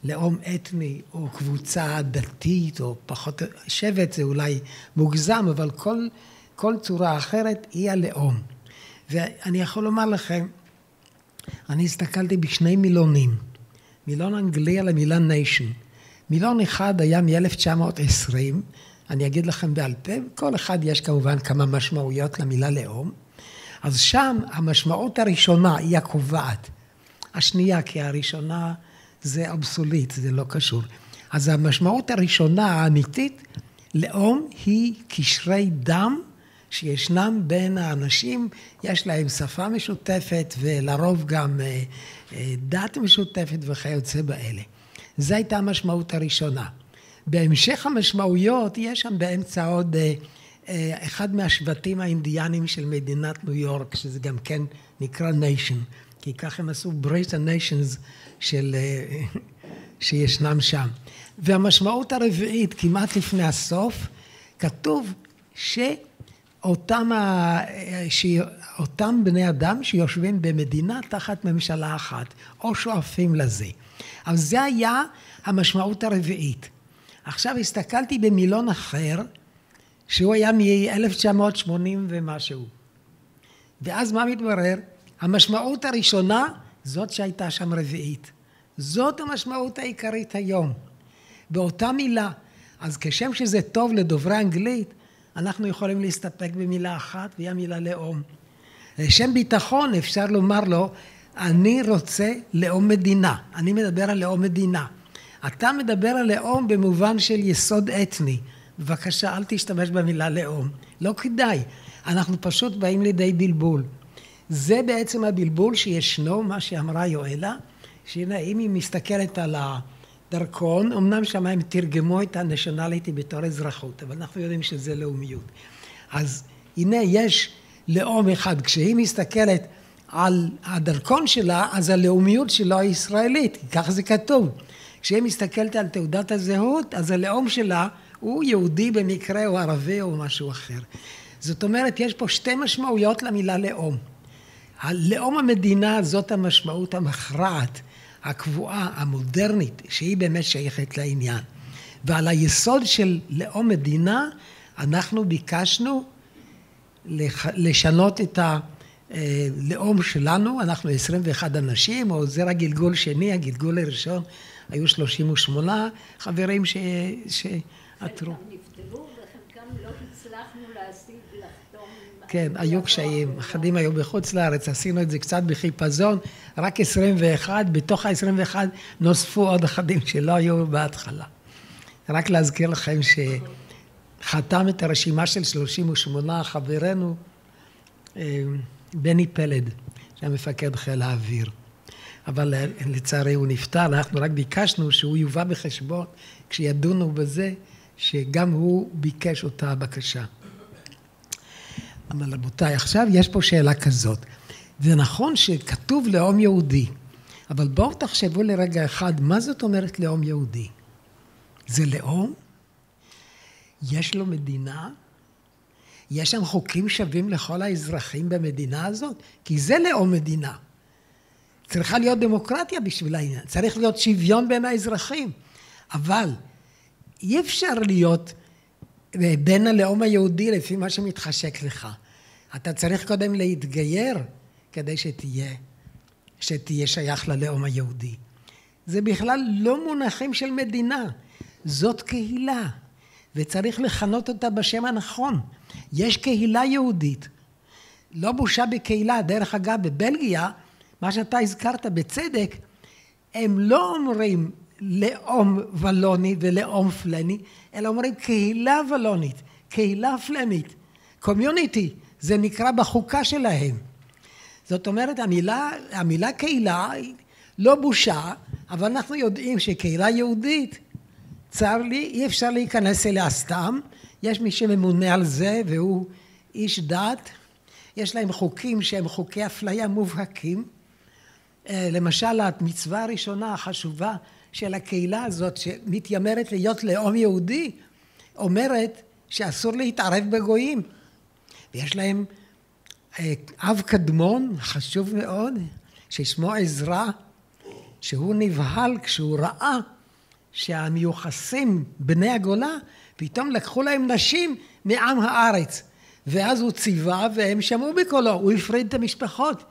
D: לאום אתני או קבוצה דתית או פחות, שבט זה אולי מוגזם, אבל כל, כל צורה אחרת היא הלאום. ואני יכול לומר לכם, אני הסתכלתי בשני מילונים, מילון אנגלי על המילה ניישן. מילון אחד היה מ-1920, אני אגיד לכם בעל פה, כל אחד יש כמובן כמה משמעויות למילה לאום. אז שם המשמעות הראשונה היא הקובעת. השנייה, כי הראשונה זה אבסוליט, זה לא קשור. אז המשמעות הראשונה האמיתית, לאום היא קשרי דם שישנם בין האנשים, יש להם שפה משותפת ולרוב גם אה, אה, דת משותפת וכיוצא באלה. זו הייתה המשמעות הראשונה. בהמשך המשמעויות יש שם באמצע עוד אה, אחד מהשבטים האינדיאנים של מדינת ניו יורק, שזה גם כן נקרא nation, כי ככה הם עשו ברית ה nations של, שישנם שם. והמשמעות הרביעית, כמעט לפני הסוף, כתוב ש... אותם, ה... אותם בני אדם שיושבים במדינה תחת ממשלה אחת, או שואפים לזה. אבל זה היה המשמעות הרביעית. עכשיו הסתכלתי במילון אחר, שהוא היה מ-1980 ומשהו. ואז מה מתברר? המשמעות הראשונה, זאת שהייתה שם רביעית. זאת המשמעות העיקרית היום. באותה מילה. אז כשם שזה טוב לדוברי אנגלית, אנחנו יכולים להסתפק במילה אחת, והיא המילה לאום. לשם ביטחון אפשר לומר לו, אני רוצה לאום מדינה. אני מדבר על לאום מדינה. אתה מדבר על לאום במובן של יסוד אתני. בבקשה, אל תשתמש במילה לאום. לא כדאי. אנחנו פשוט באים לידי בלבול. זה בעצם הבלבול שישנו, מה שאמרה יואלה, שהנה, אם היא מסתכלת על ה... דרכון, אמנם שם הם תרגמו את הנשיונליטי בתור אזרחות, אבל אנחנו יודעים שזה לאומיות. אז הנה יש לאום אחד, כשהיא מסתכלת על הדרכון שלה, אז הלאומיות שלו היא ישראלית, ככה זה כתוב. כשהיא מסתכלת על תעודת הזהות, אז הלאום שלה הוא יהודי במקרה, או ערבי, או משהו אחר. זאת אומרת, יש פה שתי משמעויות למילה לאום. הלאום המדינה זאת המשמעות המכרעת. הקבועה, המודרנית, שהיא באמת שייכת לעניין. ועל היסוד של לאום מדינה, אנחנו ביקשנו לשנות את הלאום שלנו, אנחנו 21 אנשים, או זה רק גלגול שני, הגלגול הראשון, היו 38 חברים שעתרו.
A: נפטרו וחלקם לא.
D: כן, היו קשיים, אחדים היו בחוץ לארץ, עשינו את זה קצת בחיפזון, רק 21, בתוך ה-21 נוספו עוד אחדים שלא היו בהתחלה. רק להזכיר לכם שחתם את הרשימה של 38 חברנו אה, בני פלד, שהיה מפקד חיל האוויר. אבל אה, לצערי הוא נפטר, אנחנו רק ביקשנו שהוא יובא בחשבון כשידונו בזה, שגם הוא ביקש אותה בקשה. אבל רבותיי, עכשיו יש פה שאלה כזאת. זה נכון שכתוב לאום יהודי, אבל בואו תחשבו לרגע אחד, מה זאת אומרת לאום יהודי? זה לאום? יש לו מדינה? יש שם חוקים שווים לכל האזרחים במדינה הזאת? כי זה לאום מדינה. צריכה להיות דמוקרטיה בשביל העניין, צריך להיות שוויון בין האזרחים. אבל אי אפשר להיות בן הלאום היהודי לפי מה שמתחשק לך. אתה צריך קודם להתגייר כדי שתהיה, שתהיה שייך ללאום היהודי. זה בכלל לא מונחים של מדינה, זאת קהילה, וצריך לכנות אותה בשם הנכון. יש קהילה יהודית. לא בושה בקהילה, דרך אגב, בבלגיה, מה שאתה הזכרת בצדק, הם לא אומרים לאום ולוני ולאום פלני, אלא אומרים קהילה ולונית, קהילה פלמית, קומיוניטי, זה נקרא בחוקה שלהם. זאת אומרת, המילה, המילה קהילה היא לא בושה, אבל אנחנו יודעים שקהילה יהודית, צר לי, אי אפשר להיכנס אליה סתם, יש מי שממונה על זה והוא איש דת, יש להם חוקים שהם חוקי אפליה מובהקים. אה, למשל, המצווה הראשונה החשובה של הקהילה הזאת, שמתיימרת להיות לאום יהודי, אומרת שאסור להתערב בגויים. ויש להם אה, אב קדמון, חשוב מאוד, ששמו עזרא, שהוא נבהל כשהוא ראה שהמיוחסים בני הגולה פתאום לקחו להם נשים מעם הארץ. ואז הוא ציווה והם שמעו בקולו, הוא הפריד את המשפחות.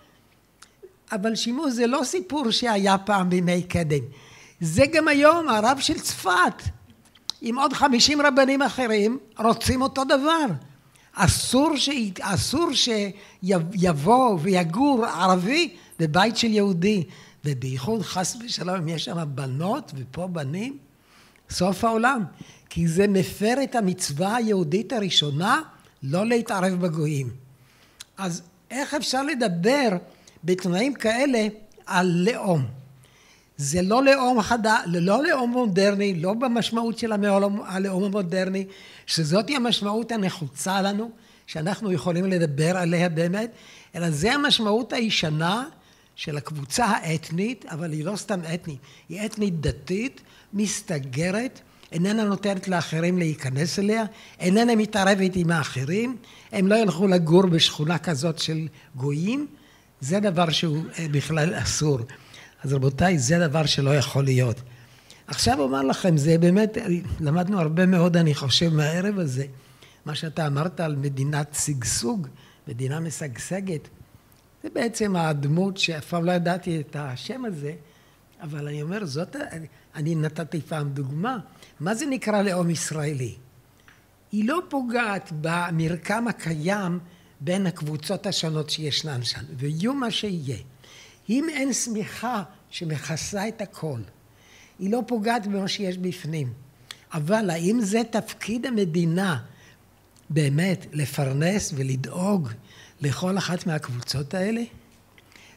D: אבל שימוש זה לא סיפור שהיה פעם בימי קדם. זה גם היום הרב של צפת, עם עוד חמישים רבנים אחרים, רוצים אותו דבר. אסור, ש... אסור שיבוא ויגור ערבי בבית של יהודי, ובייחוד חס ושלום אם יש שם בנות ופה בנים, סוף העולם. כי זה מפר את המצווה היהודית הראשונה לא להתערב בגויים. אז איך אפשר לדבר בתנאים כאלה על לאום? זה לא לאום חדש, לא לאום מודרני, לא במשמעות של הלאום המודרני, שזאת המשמעות הנחוצה לנו, שאנחנו יכולים לדבר עליה באמת, אלא זה המשמעות הישנה של הקבוצה האתנית, אבל היא לא סתם אתנית, היא אתנית דתית, מסתגרת, איננה נותנת לאחרים להיכנס אליה, איננה מתערבת עם האחרים, הם לא ילכו לגור בשכונה כזאת של גויים, זה דבר שהוא אה, בכלל אסור. אז רבותיי, זה דבר שלא יכול להיות. עכשיו אומר לכם, זה באמת, למדנו הרבה מאוד, אני חושב, מהערב הזה. מה שאתה אמרת על מדינת שגשוג, מדינה משגשגת, זה בעצם הדמות שאף פעם לא ידעתי את השם הזה, אבל אני אומר, זאת, אני נתתי פעם דוגמה, מה זה נקרא לאום ישראלי? היא לא פוגעת במרקם הקיים בין הקבוצות השונות שישנן שם, ויהיו מה שיהיה. אם אין שמיכה שמכסה את הכל, היא לא פוגעת במה שיש בפנים. אבל האם זה תפקיד המדינה באמת לפרנס ולדאוג לכל אחת מהקבוצות האלה?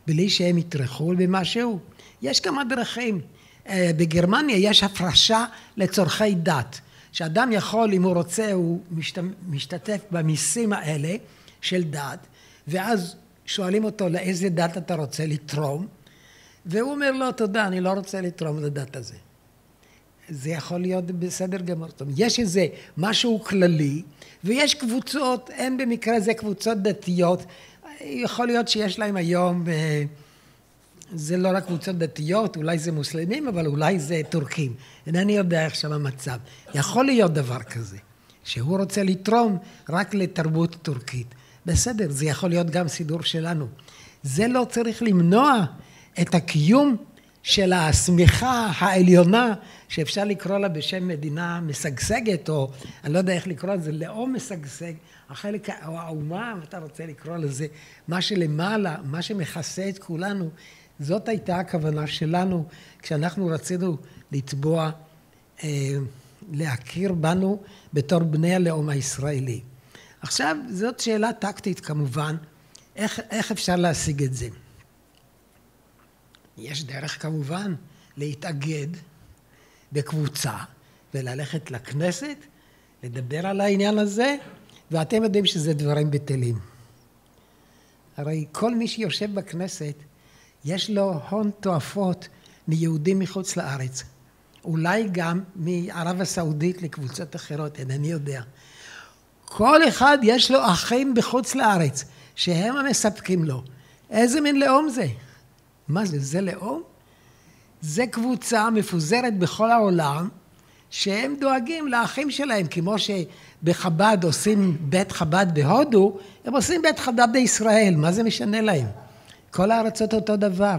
D: בלי שהם יטרחו במשהו? יש כמה דרכים. אה, בגרמניה יש הפרשה לצורכי דת. שאדם יכול, אם הוא רוצה, הוא משתתף במיסים האלה של דת, ואז שואלים אותו לאיזה דת אתה רוצה לתרום, והוא אומר לו, תודה, אני לא רוצה לתרום לדת הזה. זה יכול להיות בסדר גמור. זאת אומרת, יש איזה משהו כללי, ויש קבוצות, אין במקרה זה קבוצות דתיות, יכול להיות שיש להם היום, אה, זה לא רק קבוצות דתיות, אולי זה מוסלמים, אבל אולי זה טורקים. אינני יודע איך שם המצב. יכול להיות דבר כזה, שהוא רוצה לתרום רק לתרבות טורקית. בסדר, זה יכול להיות גם סידור שלנו. זה לא צריך למנוע את הקיום של השמיכה העליונה, שאפשר לקרוא לה בשם מדינה משגשגת, או אני לא יודע איך לקרוא לזה, לאום משגשג, החלק, או האומה, אם אתה רוצה לקרוא לזה, מה שלמעלה, מה שמכסה את כולנו, זאת הייתה הכוונה שלנו כשאנחנו רצינו לתבוע, אה, להכיר בנו בתור בני הלאום הישראלי. עכשיו, זאת שאלה טקטית כמובן, איך, איך אפשר להשיג את זה? יש דרך כמובן להתאגד בקבוצה וללכת לכנסת, לדבר על העניין הזה, ואתם יודעים שזה דברים בטלים. הרי כל מי שיושב בכנסת, יש לו הון תועפות מיהודים מחוץ לארץ. אולי גם מערב הסעודית לקבוצות אחרות, אינני יודע. כל אחד יש לו אחים בחוץ לארץ, שהם המספקים לו. איזה מין לאום זה? מה זה, זה לאום? זה קבוצה מפוזרת בכל העולם, שהם דואגים לאחים שלהם, כמו שבחב"ד עושים בית חב"ד בהודו, הם עושים בית חב"ד בישראל, מה זה משנה להם? כל הארצות אותו דבר.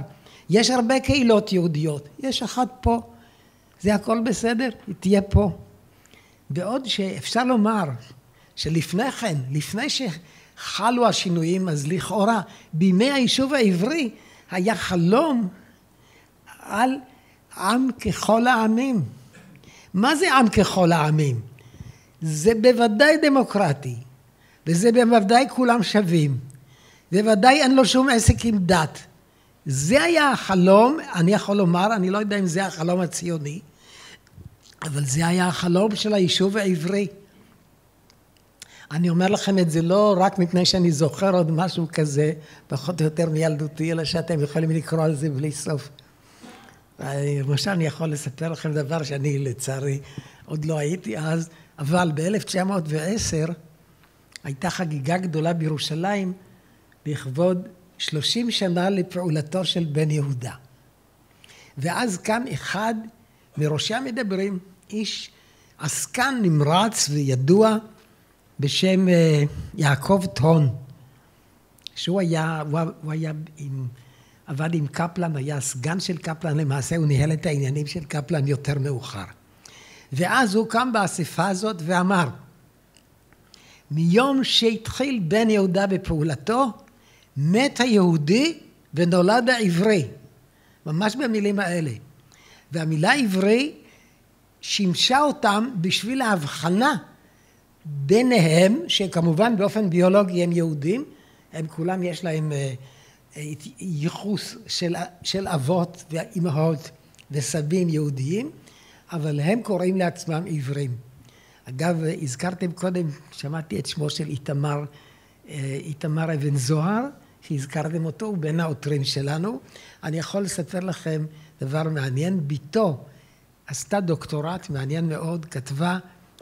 D: יש הרבה קהילות יהודיות, יש אחת פה, זה הכל בסדר, היא תהיה פה. בעוד שאפשר לומר שלפני כן, לפני שחלו השינויים, אז לכאורה בימי היישוב העברי היה חלום על עם ככל העמים. מה זה עם ככל העמים? זה בוודאי דמוקרטי, וזה בוודאי כולם שווים, בוודאי אין לו שום עסק עם דת. זה היה החלום, אני יכול לומר, אני לא יודע אם זה החלום הציוני, אבל זה היה החלום של היישוב העברי. אני אומר לכם את זה לא רק מפני שאני זוכר עוד משהו כזה, פחות או יותר מילדותי, אלא שאתם יכולים לקרוא על זה בלי סוף. למשל, אני יכול לספר לכם דבר שאני לצערי עוד לא הייתי אז, אבל ב-1910 הייתה חגיגה גדולה בירושלים לכבוד 30 שנה לפעולתו של בן יהודה. ואז קם אחד מראשי המדברים, איש עסקן נמרץ וידוע בשם אה, יעקב טון, שהוא היה, הוא היה עם, עבד עם קפלן, היה סגן של קפלן, למעשה הוא ניהל את העניינים של קפלן יותר מאוחר. ואז הוא קם באספה הזאת ואמר, מיום שהתחיל בן יהודה בפעולתו, מת היהודי ונולד העברי. ממש במילים האלה. והמילה עברי שימשה אותם בשביל ההבחנה ביניהם, שכמובן באופן ביולוגי הם יהודים, הם כולם יש להם אה, אה, ייחוס של, של אבות ואימהות וסבים יהודיים, אבל הם קוראים לעצמם עברים. אגב, הזכרתם קודם, שמעתי את שמו של איתמר, אה, איתמר אבן זוהר, שהזכרתם אותו, הוא בין העותרים שלנו. אני יכול לספר לכם דבר מעניין, בתו עשתה דוקטורט מעניין מאוד, כתבה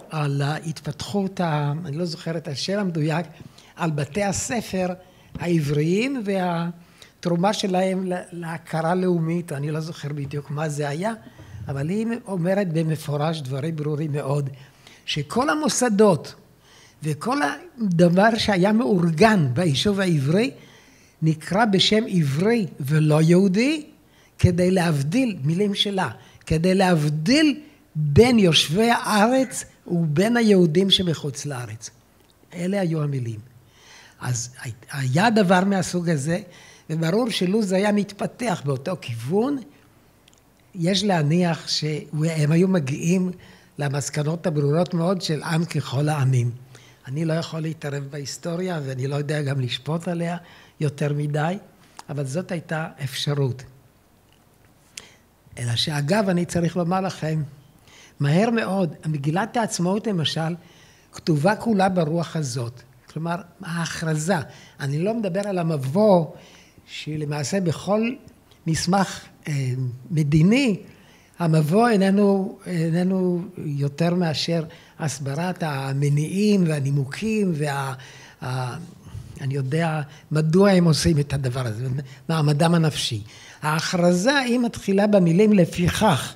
D: על ההתפתחות, ה... אני לא זוכר את השם המדויק, על בתי הספר העבריים והתרומה שלהם להכרה לאומית, אני לא זוכר בדיוק מה זה היה, אבל היא אומרת במפורש דברים ברורים מאוד, שכל המוסדות וכל הדבר שהיה מאורגן ביישוב העברי נקרא בשם עברי ולא יהודי כדי להבדיל, מילים שלה, כדי להבדיל בין יושבי הארץ ובין היהודים שמחוץ לארץ. אלה היו המילים. אז היה דבר מהסוג הזה, וברור שלו זה היה מתפתח באותו כיוון, יש להניח שהם היו מגיעים למסקנות הברורות מאוד של עם ככל העמים. אני לא יכול להתערב בהיסטוריה ואני לא יודע גם לשפוט עליה יותר מדי, אבל זאת הייתה אפשרות. אלא שאגב, אני צריך לומר לכם, מהר מאוד, מגילת העצמאות למשל, כתובה כולה ברוח הזאת. כלומר, ההכרזה. אני לא מדבר על המבוא, שלמעשה בכל מסמך אה, מדיני, המבוא איננו, איננו יותר מאשר הסברת המניעים והנימוקים וה... אני יודע מדוע הם עושים את הדבר הזה, מעמדם הנפשי. ההכרזה היא מתחילה במילים לפיכך.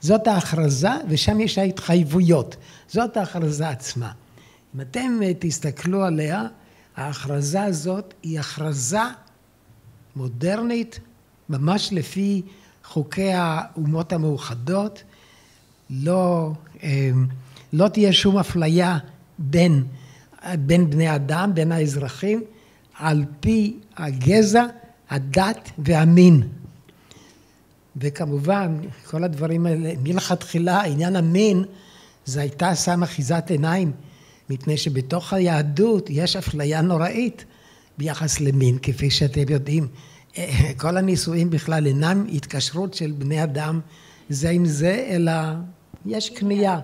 D: זאת ההכרזה ושם יש ההתחייבויות. זאת ההכרזה עצמה. אם אתם תסתכלו עליה, ההכרזה הזאת היא הכרזה מודרנית, ממש לפי חוקי האומות המאוחדות. לא, אמ, לא תהיה שום אפליה בין, בין בני אדם, בין האזרחים, על פי הגזע, הדת והמין. וכמובן, כל הדברים האלה, מלכתחילה, עניין המין, זה הייתה שם אחיזת עיניים, מפני שבתוך היהדות יש אפליה נוראית ביחס למין, כפי שאתם יודעים כל הנישואים בכלל אינם התקשרות של בני אדם זה עם זה, אלא יש קנייה.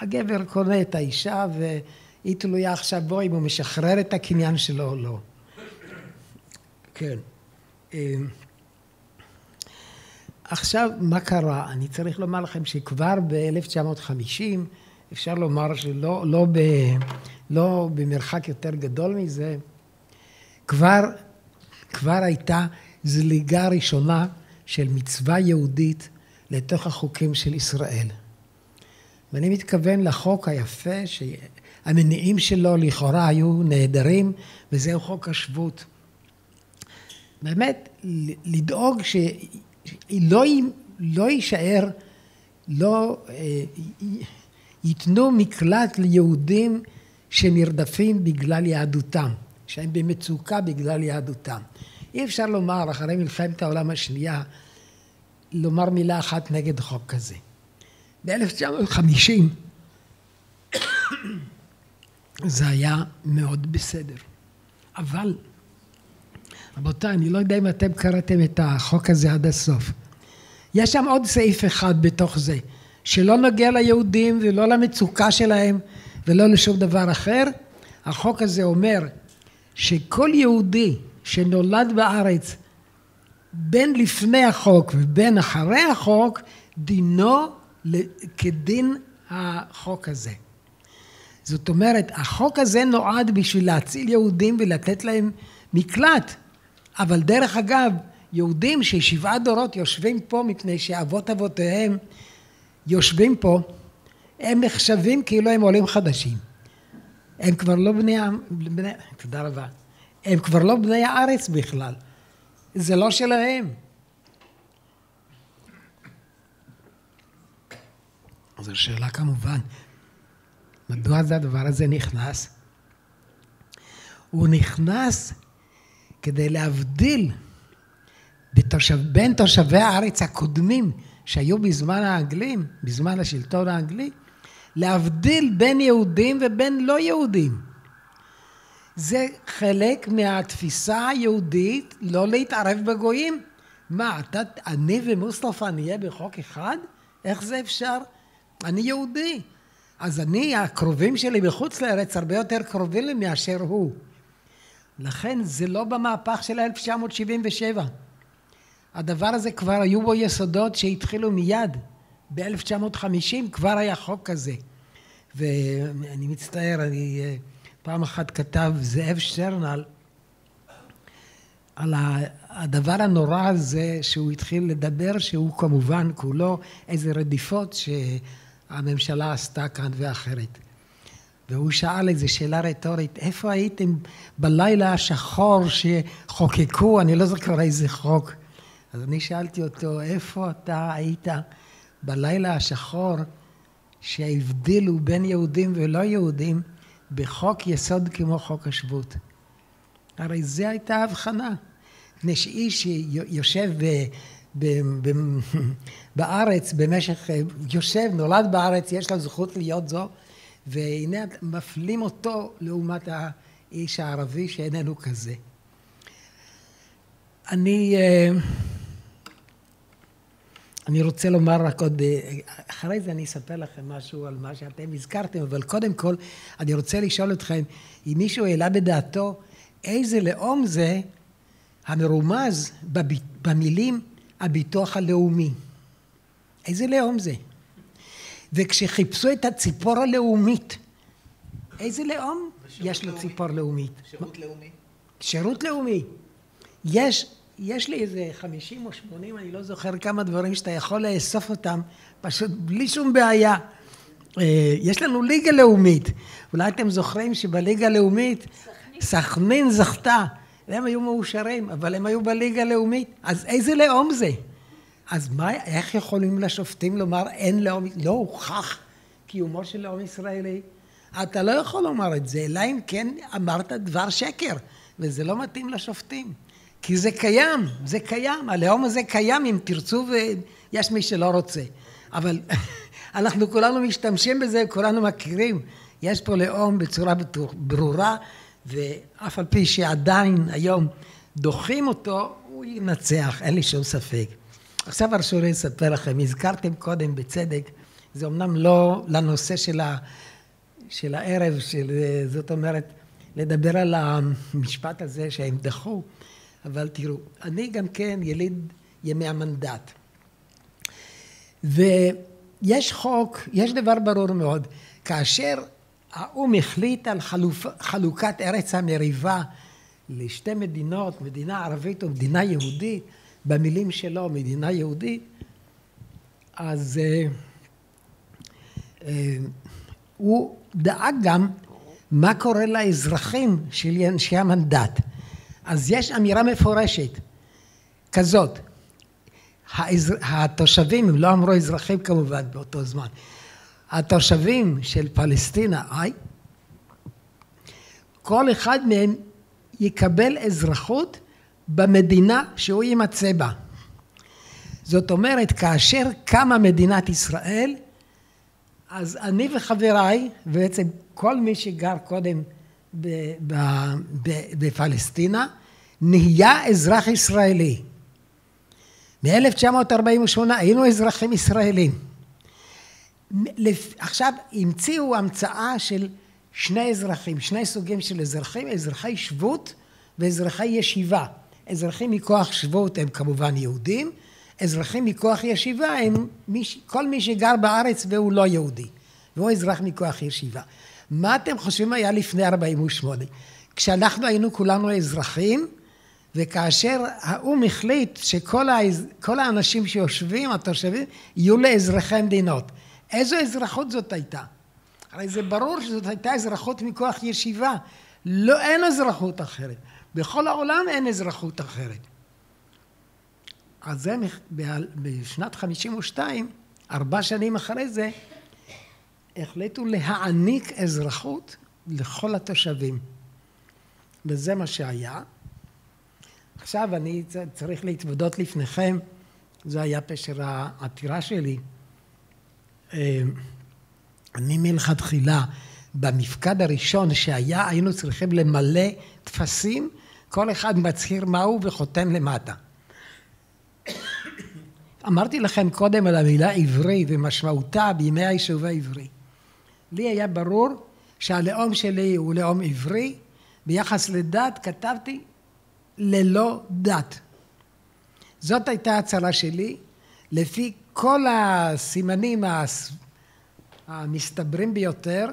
D: הגבר קונה את האישה והיא תלויה עכשיו בו אם הוא משחרר את הקניין שלו או לא. כן. עכשיו, מה קרה? אני צריך לומר לכם שכבר ב-1950, אפשר לומר שלא לא ב, לא במרחק יותר גדול מזה, כבר, כבר הייתה זליגה ראשונה של מצווה יהודית לתוך החוקים של ישראל. ואני מתכוון לחוק היפה, שהמניעים שלו לכאורה היו נהדרים, וזהו חוק השבות. באמת, לדאוג שלא לא יישאר, לא אה, ייתנו מקלט ליהודים שנרדפים בגלל יהדותם, שהם במצוקה בגלל יהדותם. אי אפשר לומר, אחרי מלחמת העולם השנייה, לומר מילה אחת נגד חוק כזה. ב-1950 זה היה מאוד בסדר. אבל, רבותיי, אני לא יודע אם אתם קראתם את החוק הזה עד הסוף. יש שם עוד סעיף אחד בתוך זה, שלא נוגע ליהודים ולא למצוקה שלהם ולא לשום דבר אחר. החוק הזה אומר שכל יהודי שנולד בארץ בין לפני החוק ובין אחרי החוק, דינו כדין החוק הזה. זאת אומרת, החוק הזה נועד בשביל להציל יהודים ולתת להם מקלט. אבל דרך אגב, יהודים ששבעה דורות יושבים פה מפני שאבות אבותיהם יושבים פה, הם נחשבים כאילו הם עולים חדשים. הם כבר לא בני, בני תודה רבה, הם כבר לא בני הארץ בכלל. זה לא שלהם. אז השאלה כמובן, מדוע זה הדבר הזה נכנס? הוא נכנס כדי להבדיל בתושב, בין תושבי הארץ הקודמים שהיו בזמן האנגלים, בזמן השלטון האנגלי, להבדיל בין יהודים ובין לא יהודים. זה חלק מהתפיסה היהודית לא להתערב בגויים. מה, אתה, אני ומוסטפא נהיה בחוק אחד? איך זה אפשר? אני יהודי. אז אני, הקרובים שלי בחוץ לארץ הרבה יותר קרובים לי מאשר הוא. לכן זה לא במהפך של 1977. הדבר הזה כבר היו בו יסודות שהתחילו מיד. ב-1950 כבר היה חוק כזה. ואני מצטער, אני אה, פעם אחת כתב זאב שטרנל על הדבר הנורא הזה שהוא התחיל לדבר, שהוא כמובן כולו איזה רדיפות שהממשלה עשתה כאן ואחרת. והוא שאל איזו שאלה רטורית, איפה הייתם בלילה השחור שחוקקו, אני לא זוכר איזה חוק. אז אני שאלתי אותו, איפה אתה היית בלילה השחור שהבדילו בין יהודים ולא יהודים בחוק יסוד כמו חוק השבות. הרי זו הייתה ההבחנה. מפני שאיש שיושב ב, ב, ב, בארץ במשך, יושב, נולד בארץ, יש לו זכות להיות זו, והנה מפלים אותו לעומת האיש הערבי שאיננו כזה. אני, אה, אני רוצה לומר רק עוד, אה, אחרי זה אני אספר לכם משהו על מה שאתם הזכרתם, אבל קודם כל אני רוצה לשאול אתכם, אם מישהו העלה בדעתו איזה לאום זה המרומז במילים הביטוח הלאומי. איזה לאום זה? וכשחיפשו את הציפור הלאומית, איזה לאום יש לו ציפור לאומית?
C: שירות לאומי.
D: שירות לאומי. יש יש לי איזה חמישים או שמונים, אני לא זוכר כמה דברים שאתה יכול לאסוף אותם, פשוט בלי שום בעיה. אה, יש לנו ליגה לאומית. אולי אתם זוכרים שבליגה הלאומית סכנין זכתה. והם היו מאושרים, אבל הם היו בליגה הלאומית. אז איזה לאום זה? אז מה, איך יכולים לשופטים לומר אין לאום, לא הוכח קיומו של לאום ישראלי? אתה לא יכול לומר את זה, אלא אם כן אמרת דבר שקר, וזה לא מתאים לשופטים. כי זה קיים, זה קיים, הלאום הזה קיים אם תרצו ויש מי שלא רוצה. אבל אנחנו כולנו משתמשים בזה, כולנו מכירים. יש פה לאום בצורה ברורה, ואף על פי שעדיין היום דוחים אותו, הוא ינצח, אין לי שום ספק. עכשיו הרשו לי לספר לכם, הזכרתם קודם בצדק, זה אמנם לא לנושא של, ה, של הערב, של, זאת אומרת, לדבר על המשפט הזה שהם דחו, אבל תראו, אני גם כן יליד ימי המנדט. ויש חוק, יש דבר ברור מאוד, כאשר האו"ם החליט על חלופ, חלוקת ארץ המריבה לשתי מדינות, מדינה ערבית ומדינה יהודית, במילים שלו מדינה יהודית, אז אה, אה, הוא דאג גם מה קורה לאזרחים של אנשי המנדט. אז יש אמירה מפורשת כזאת, האזר... התושבים, הם לא אמרו אזרחים כמובן באותו זמן, התושבים של פלסטינה, איי, כל אחד מהם יקבל אזרחות במדינה שהוא יימצא בה. זאת אומרת, כאשר קמה מדינת ישראל, אז אני וחבריי, ובעצם כל מי שגר קודם בפלסטינה, נהיה אזרח ישראלי. מ-1948 היינו אזרחים ישראלים. עכשיו המציאו המצאה של שני אזרחים, שני סוגים של אזרחים, אזרחי שבות ואזרחי ישיבה. אזרחים מכוח שבות הם כמובן יהודים, אזרחים מכוח ישיבה הם מי, כל מי שגר בארץ והוא לא יהודי, והוא אזרח מכוח ישיבה. מה אתם חושבים היה לפני 48? כשאנחנו היינו כולנו אזרחים, וכאשר האו"ם החליט שכל האז... האנשים שיושבים, התושבים, יהיו לאזרחי מדינות. איזו אזרחות זאת הייתה? הרי זה ברור שזאת הייתה אזרחות מכוח ישיבה. לא, אין אזרחות אחרת. בכל העולם אין אזרחות אחרת. אז זה בשנת 52, ארבע שנים אחרי זה, החליטו להעניק אזרחות לכל התושבים. וזה מה שהיה. עכשיו אני צריך להתוודות לפניכם, זה היה פשר העתירה שלי. אה, אני מלכתחילה, במפקד הראשון שהיה, היינו צריכים למלא טפסים, כל אחד מצהיר מהו וחותם למטה. אמרתי לכם קודם על המילה עברי ומשמעותה בימי היישוב העברי. לי היה ברור שהלאום שלי הוא לאום עברי, ביחס לדת כתבתי ללא דת. זאת הייתה הצהרה שלי, לפי כל הסימנים המסתברים ביותר,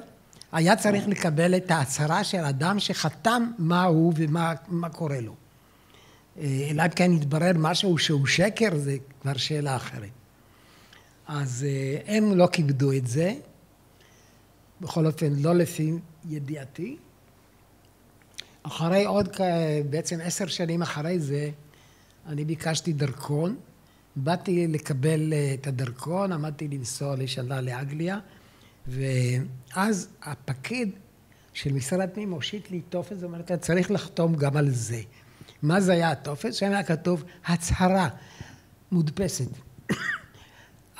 D: היה צריך לקבל את ההצהרה של אדם שחתם מה הוא ומה קורה לו. אלא אם כן יתברר משהו שהוא שקר, זה כבר שאלה אחרת. אז אה, הם לא כיבדו את זה, בכל אופן לא לפי ידיעתי. אחרי עוד, בעצם עשר שנים אחרי זה, אני ביקשתי דרכון, באתי לקבל אה, את הדרכון, עמדתי לנסוע לשנה לאנגליה, ואז הפקיד של משרד הפנים הושיט לי טופס, ואומר, אתה צריך לחתום גם על זה. מה זה היה הטופס? שם היה כתוב הצהרה מודפסת.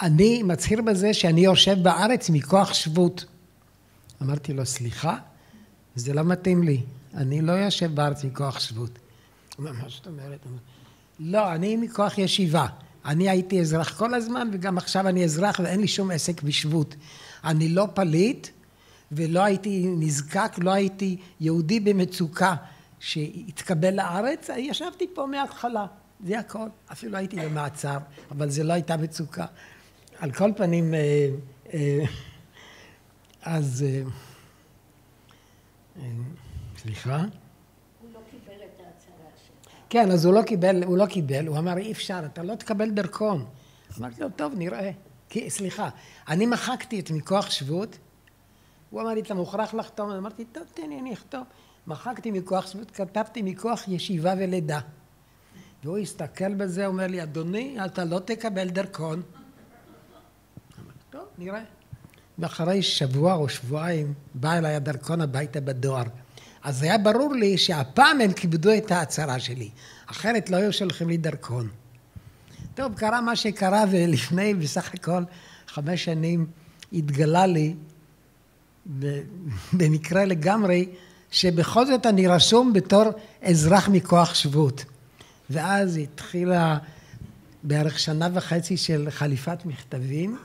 D: אני מצהיר בזה שאני יושב בארץ מכוח שבות. אמרתי לו, סליחה, זה לא מתאים לי. אני לא יושב בארץ מכוח שבות. הוא אומר, מה זאת אומרת? לא, אני מכוח ישיבה. אני הייתי אזרח כל הזמן, וגם עכשיו אני אזרח ואין לי שום עסק בשבות. אני לא פליט, ולא הייתי נזקק, לא הייתי יהודי במצוקה שהתקבל לארץ, ישבתי פה מההתחלה. זה הכל. אפילו הייתי במעצר, אבל זה לא הייתה מצוקה. על כל פנים, אה, אה, אז... אה, סליחה?
A: לא.
D: כן, אז הוא לא קיבל, הוא לא קיבל, הוא אמר אי אפשר, אתה לא תקבל דרכון. אמרתי לו, טוב, נראה. כי, סליחה, אני מחקתי את מכוח שבות, הוא אמר לי, אתה מוכרח לחתום, אמרתי, טוב, תן לי, אני אכתוב. מחקתי מכוח שבות, כתבתי מכוח ישיבה ולידה. והוא הסתכל בזה, אומר לי, אדוני, אתה לא תקבל דרכון. אמרתי, טוב, נראה. ואחרי שבוע או שבועיים בא אליי הדרכון הביתה בדואר. אז היה ברור לי שהפעם הם כיבדו את ההצהרה שלי, אחרת לא היו שולחים לי דרכון. טוב, קרה מה שקרה, ולפני בסך הכל חמש שנים התגלה לי, במקרה לגמרי, שבכל זאת אני רשום בתור אזרח מכוח שבות. ואז התחילה בערך שנה וחצי של חליפת מכתבים,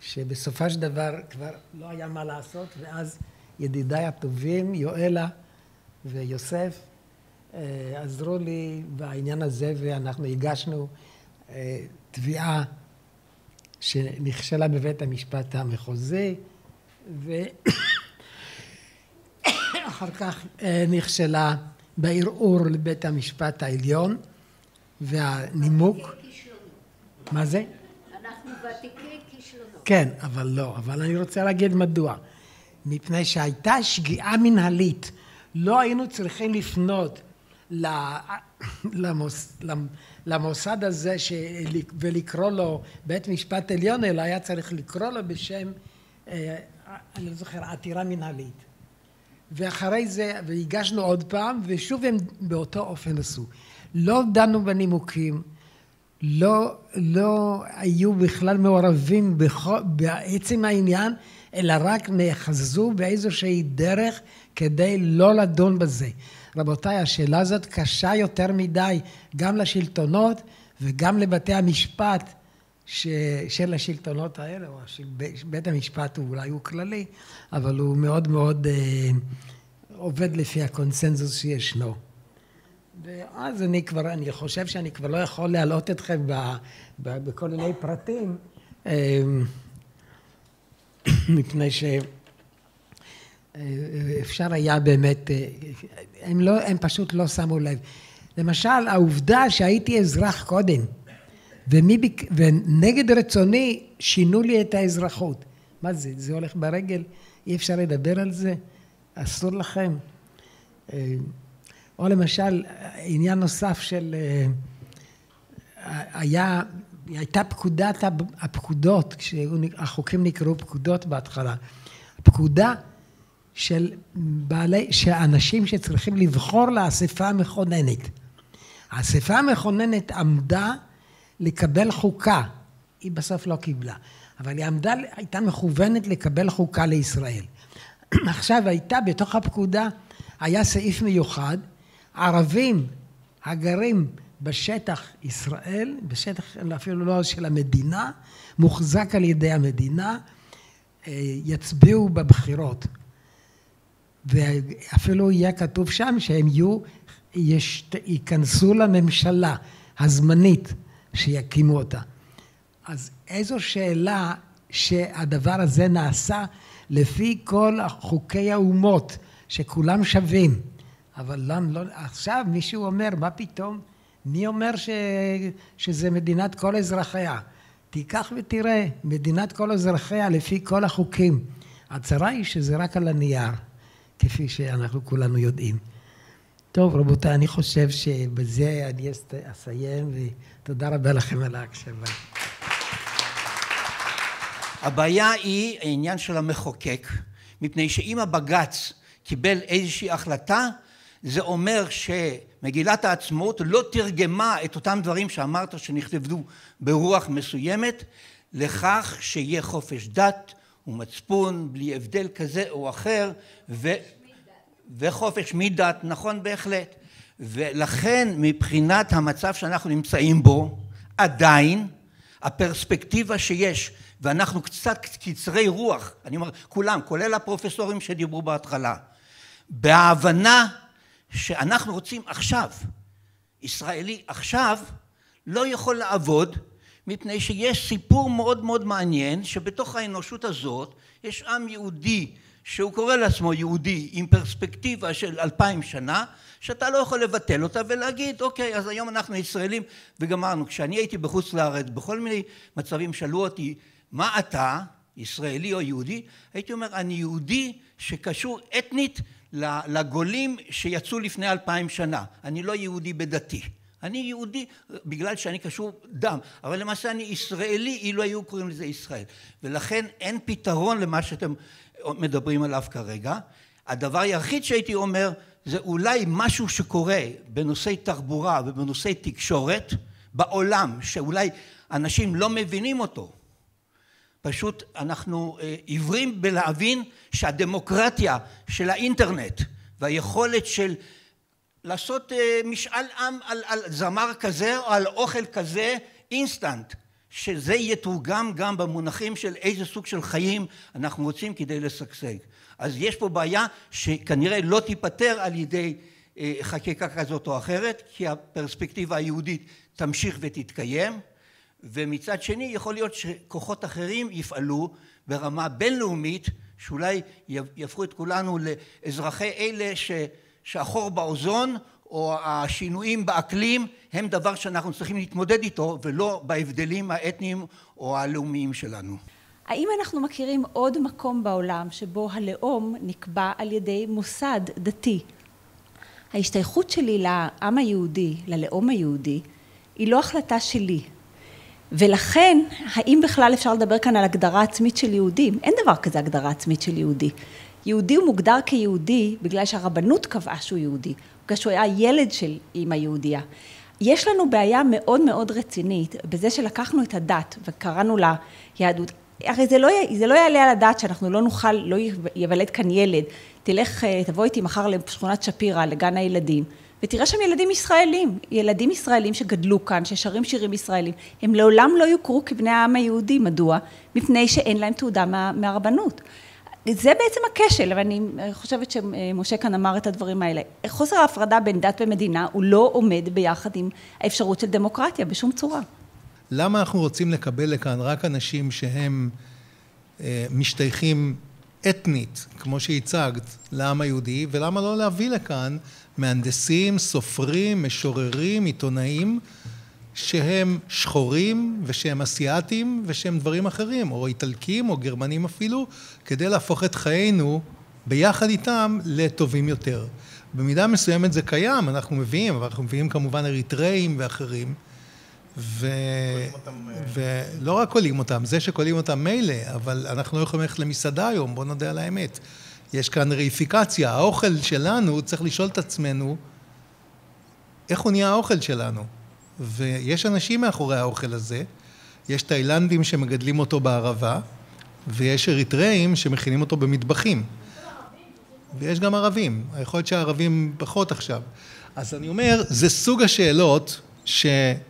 D: שבסופו של דבר כבר לא היה מה לעשות, ואז ידידיי הטובים, יואלה ויוסף, אה, עזרו לי בעניין הזה, ואנחנו הגשנו תביעה שנכשלה בבית המשפט המחוזי, ואחר כך אה, נכשלה בערעור לבית המשפט העליון, והנימוק... מה זה?
A: אנחנו ותיקי כישלונות.
D: כן, אבל לא, אבל אני רוצה להגיד מדוע. מפני שהייתה שגיאה מנהלית, לא היינו צריכים לפנות למוס, למוסד הזה ש... ולקרוא לו בית משפט עליון, אלא היה צריך לקרוא לו בשם, אה, אני לא זוכר, עתירה מנהלית. ואחרי זה, והגשנו עוד פעם, ושוב הם באותו אופן עשו. לא דנו בנימוקים, לא, לא היו בכלל מעורבים בכל, בעצם העניין, אלא רק נאחזו באיזושהי דרך כדי לא לדון בזה. רבותיי, השאלה הזאת קשה יותר מדי גם לשלטונות וגם לבתי המשפט ש... של השלטונות האלה, או של בית המשפט הוא אולי הוא כללי, אבל הוא מאוד מאוד אה, עובד לפי הקונסנזוס שישנו. ואז אני כבר, אני חושב שאני כבר לא יכול להעלות אתכם ב, ב, בכל מיני פרטים, אה, מפני שאפשר אה, היה באמת, אה, הם, לא, הם פשוט לא שמו לב. למשל, העובדה שהייתי אזרח קודם, ומי, ונגד רצוני שינו לי את האזרחות. מה זה, זה הולך ברגל? אי אפשר לדבר על זה? אסור לכם? או למשל, עניין נוסף של... אה, היה, הייתה פקודת הפקודות, כשהחוקים נקראו פקודות בהתחלה. פקודה של בעלי, שאנשים שצריכים לבחור לאספה המכוננת. האספה המכוננת עמדה לקבל חוקה, היא בסוף לא קיבלה, אבל היא עמדה, הייתה מכוונת לקבל חוקה לישראל. עכשיו הייתה בתוך הפקודה, היה סעיף מיוחד ערבים הגרים בשטח ישראל, בשטח אפילו לא של המדינה, מוחזק על ידי המדינה, אה, יצביעו בבחירות. ואפילו יהיה כתוב שם שהם יהיו, יש, ייכנסו לממשלה הזמנית שיקימו אותה. אז איזו שאלה שהדבר הזה נעשה לפי כל חוקי האומות, שכולם שווים. אבל למה לא, עכשיו מישהו אומר, מה פתאום? מי אומר ש, שזה מדינת כל אזרחיה? תיקח ותראה, מדינת כל אזרחיה לפי כל החוקים. הצרה היא שזה רק על הנייר, כפי שאנחנו כולנו יודעים. טוב, רבותיי, אני חושב שבזה אני אסיים, ותודה רבה לכם על ההקשבה.
E: הבעיה היא העניין של המחוקק, מפני שאם הבג"ץ קיבל איזושהי החלטה, זה אומר שמגילת העצמאות לא תרגמה את אותם דברים שאמרת שנכתבו ברוח מסוימת לכך שיהיה חופש דת ומצפון בלי הבדל כזה או אחר ו... וחופש מדת, נכון בהחלט. ולכן מבחינת המצב שאנחנו נמצאים בו, עדיין הפרספקטיבה שיש, ואנחנו קצת קצרי רוח, אני אומר כולם, כולל הפרופסורים שדיברו בהתחלה, בהבנה שאנחנו רוצים עכשיו, ישראלי עכשיו, לא יכול לעבוד מפני שיש סיפור מאוד מאוד מעניין שבתוך האנושות הזאת יש עם יהודי שהוא קורא לעצמו יהודי עם פרספקטיבה של אלפיים שנה שאתה לא יכול לבטל אותה ולהגיד אוקיי אז היום אנחנו ישראלים וגמרנו כשאני הייתי בחוץ לארץ בכל מיני מצבים שאלו אותי מה אתה ישראלי או יהודי הייתי אומר אני יהודי שקשור אתנית לגולים שיצאו לפני אלפיים שנה. אני לא יהודי בדתי. אני יהודי בגלל שאני קשור דם, אבל למעשה אני ישראלי אילו היו קוראים לזה ישראל. ולכן אין פתרון למה שאתם מדברים עליו כרגע. הדבר היחיד שהייתי אומר זה אולי משהו שקורה בנושאי תחבורה ובנושאי תקשורת בעולם, שאולי אנשים לא מבינים אותו. פשוט אנחנו אה, עיוורים בלהבין שהדמוקרטיה של האינטרנט והיכולת של לעשות משאל עם על, על זמר כזה או על אוכל כזה אינסטנט, שזה יתורגם גם במונחים של איזה סוג של חיים אנחנו רוצים כדי לשגשג. אז יש פה בעיה שכנראה לא תיפתר על ידי חקיקה כזאת או אחרת, כי הפרספקטיבה היהודית תמשיך ותתקיים, ומצד שני יכול להיות שכוחות אחרים יפעלו ברמה בינלאומית שאולי יהפכו את כולנו לאזרחי אלה ש, שהחור באוזון או השינויים באקלים הם דבר שאנחנו צריכים להתמודד איתו ולא בהבדלים האתניים או הלאומיים שלנו.
F: האם אנחנו מכירים עוד מקום בעולם שבו הלאום נקבע על ידי מוסד דתי? ההשתייכות שלי לעם היהודי, ללאום היהודי, היא לא החלטה שלי. ולכן, האם בכלל אפשר לדבר כאן על הגדרה עצמית של יהודים? אין דבר כזה הגדרה עצמית של יהודי. יהודי הוא מוגדר כיהודי בגלל שהרבנות קבעה שהוא יהודי, בגלל שהוא היה ילד של אימא יהודייה. יש לנו בעיה מאוד מאוד רצינית בזה שלקחנו את הדת וקראנו לה יהדות. הרי זה לא, זה לא יעלה על הדעת שאנחנו לא נוכל, לא ייוולד כאן ילד. תלך, תבוא איתי מחר לשכונת שפירא, לגן הילדים, ותראה שם ילדים ישראלים, ילדים ישראלים שגדלו כאן, ששרים שירים ישראלים, הם לעולם לא יוכרו כבני העם היהודי, מדוע? מפני שאין להם תעודה מה, מהרבנות. זה בעצם הכשל, ואני חושבת שמשה כאן אמר את הדברים האלה. חוסר ההפרדה בין דת ומדינה הוא לא עומד ביחד עם האפשרות של דמוקרטיה בשום צורה.
B: למה אנחנו רוצים לקבל לכאן רק אנשים שהם אה, משתייכים אתנית, כמו שהצגת, לעם היהודי, ולמה לא להביא לכאן מהנדסים, סופרים, משוררים, עיתונאים, שהם שחורים ושהם אסיאתים ושהם דברים אחרים, או איטלקים או גרמנים אפילו, כדי להפוך את חיינו ביחד איתם לטובים יותר. במידה מסוימת זה קיים, אנחנו מביאים, אבל אנחנו מביאים כמובן אריתראים ואחרים. ו... ולא רק קולים אותם, זה שקולים אותם מילא, אבל אנחנו לא יכולים ללכת למסעדה היום, בואו נודה על האמת. יש כאן ריפיקציה, האוכל שלנו, צריך לשאול את עצמנו, איך הוא נהיה האוכל שלנו? ויש אנשים מאחורי האוכל הזה, יש תאילנדים שמגדלים אותו בערבה, ויש אריתראים שמכינים אותו במטבחים. ויש גם ערבים, יכול להיות שהערבים פחות עכשיו. אז אני אומר, זה סוג השאלות שכדאי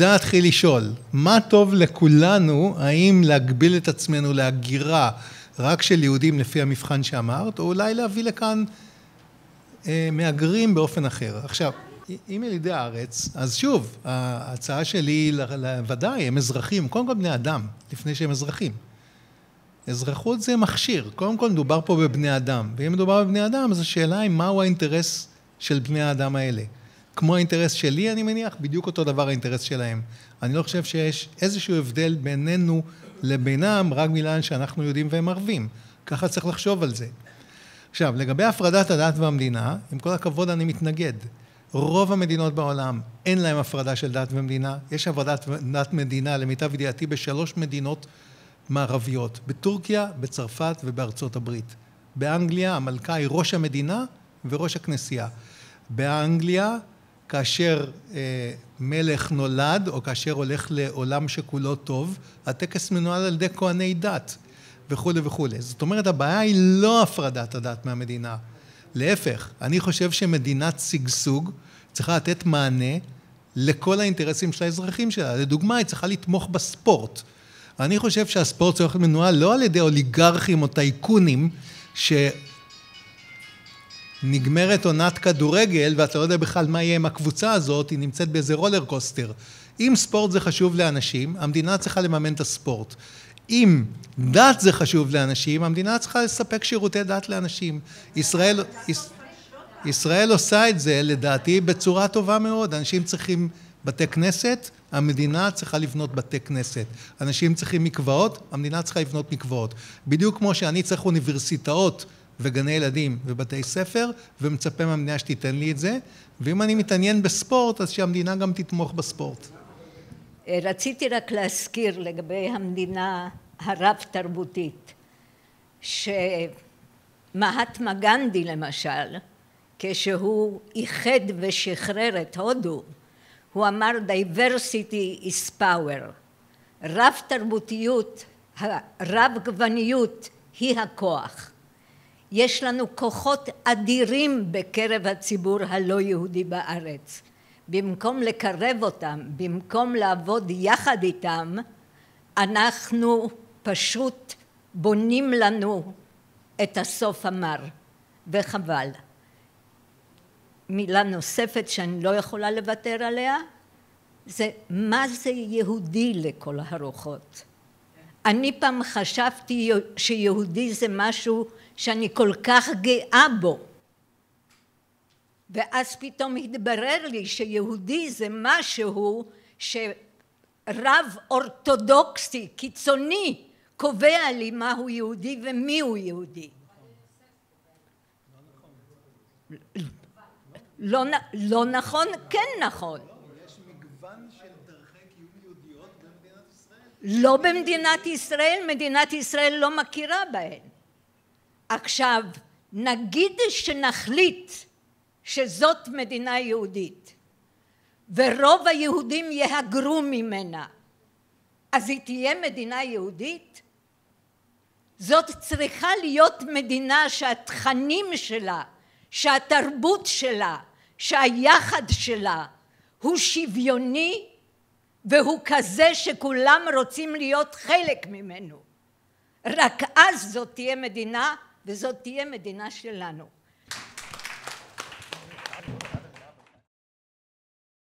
B: להתחיל לשאול, מה טוב לכולנו, האם להגביל את עצמנו להגירה רק של יהודים לפי המבחן שאמרת, או אולי להביא לכאן אה, מהגרים באופן אחר. עכשיו, אם ילידי הארץ, אז שוב, ההצעה שלי, ודאי, הם אזרחים, קודם כל בני אדם, לפני שהם אזרחים. אזרחות זה מכשיר, קודם כל מדובר פה בבני אדם, ואם מדובר בבני אדם, אז השאלה היא מהו האינטרס של בני האדם האלה. כמו האינטרס שלי, אני מניח, בדיוק אותו דבר האינטרס שלהם. אני לא חושב שיש איזשהו הבדל בינינו לבינם, רק בגלל שאנחנו יהודים והם ערבים. ככה צריך לחשוב על זה. עכשיו, לגבי הפרדת הדת והמדינה, עם כל הכבוד אני מתנגד. רוב המדינות בעולם אין להם הפרדה של דת ומדינה, יש הפרדת דת מדינה למיטב ידיעתי בשלוש מדינות מערביות, בטורקיה, בצרפת ובארצות הברית. באנגליה המלכה היא ראש המדינה וראש הכנסייה. באנגליה כאשר אה, מלך נולד או כאשר הולך לעולם שכולו טוב, הטקס מנוהל על ידי כהני דת וכולי וכולי. זאת אומרת הבעיה היא לא הפרדת הדת מהמדינה, להפך, אני חושב שמדינת שגשוג צריכה לתת מענה לכל האינטרסים של האזרחים שלה. לדוגמה, היא צריכה לתמוך בספורט. אני חושב שהספורט צריך להיות מנוהל לא על ידי אוליגרכים או טייקונים, שנגמרת עונת כדורגל ואתה לא יודע בכלל מה יהיה עם הקבוצה הזאת, היא נמצאת באיזה רולר קוסטר. אם ספורט זה חשוב לאנשים, המדינה צריכה לממן את הספורט. אם דת זה חשוב לאנשים, המדינה צריכה לספק שירותי דת לאנשים. ישראל, ישראל עושה את זה, לדעתי, בצורה טובה מאוד. אנשים צריכים בתי כנסת, המדינה צריכה לבנות בתי כנסת. אנשים צריכים מקוואות, המדינה צריכה לבנות מקוואות. בדיוק כמו שאני צריך אוניברסיטאות וגני ילדים ובתי ספר, ומצפה מהמדינה שתיתן לי את זה, ואם אני מתעניין בספורט, אז שהמדינה גם תתמוך בספורט.
A: רציתי רק להזכיר לגבי המדינה הרב-תרבותית, שמהטמה גנדי למשל, כשהוא איחד ושחרר את הודו, הוא אמר diversity is power, רב תרבותיות, רב גווניות היא הכוח. יש לנו כוחות אדירים בקרב הציבור הלא יהודי בארץ. במקום לקרב אותם, במקום לעבוד יחד איתם, אנחנו פשוט בונים לנו את הסוף המר, וחבל. מילה נוספת שאני לא יכולה לוותר עליה, זה מה זה יהודי לכל הרוחות. אני פעם חשבתי שיהודי זה משהו שאני כל כך גאה בו. ואז פתאום התברר לי שיהודי זה משהו שרב אורתודוקסי, קיצוני, קובע לי מהו יהודי ומי הוא יהודי. לא, לא נכון, כן נכון. לא במדינת ישראל, מדינת ישראל לא מכירה בהן. עכשיו, נגיד שנחליט שזאת מדינה יהודית ורוב היהודים יהגרו ממנה, אז היא תהיה מדינה יהודית? זאת צריכה להיות מדינה שהתכנים שלה, שהתרבות שלה, שהיחד שלה הוא שוויוני והוא כזה שכולם רוצים להיות חלק ממנו. רק אז זאת תהיה מדינה וזאת תהיה מדינה שלנו. Thank you.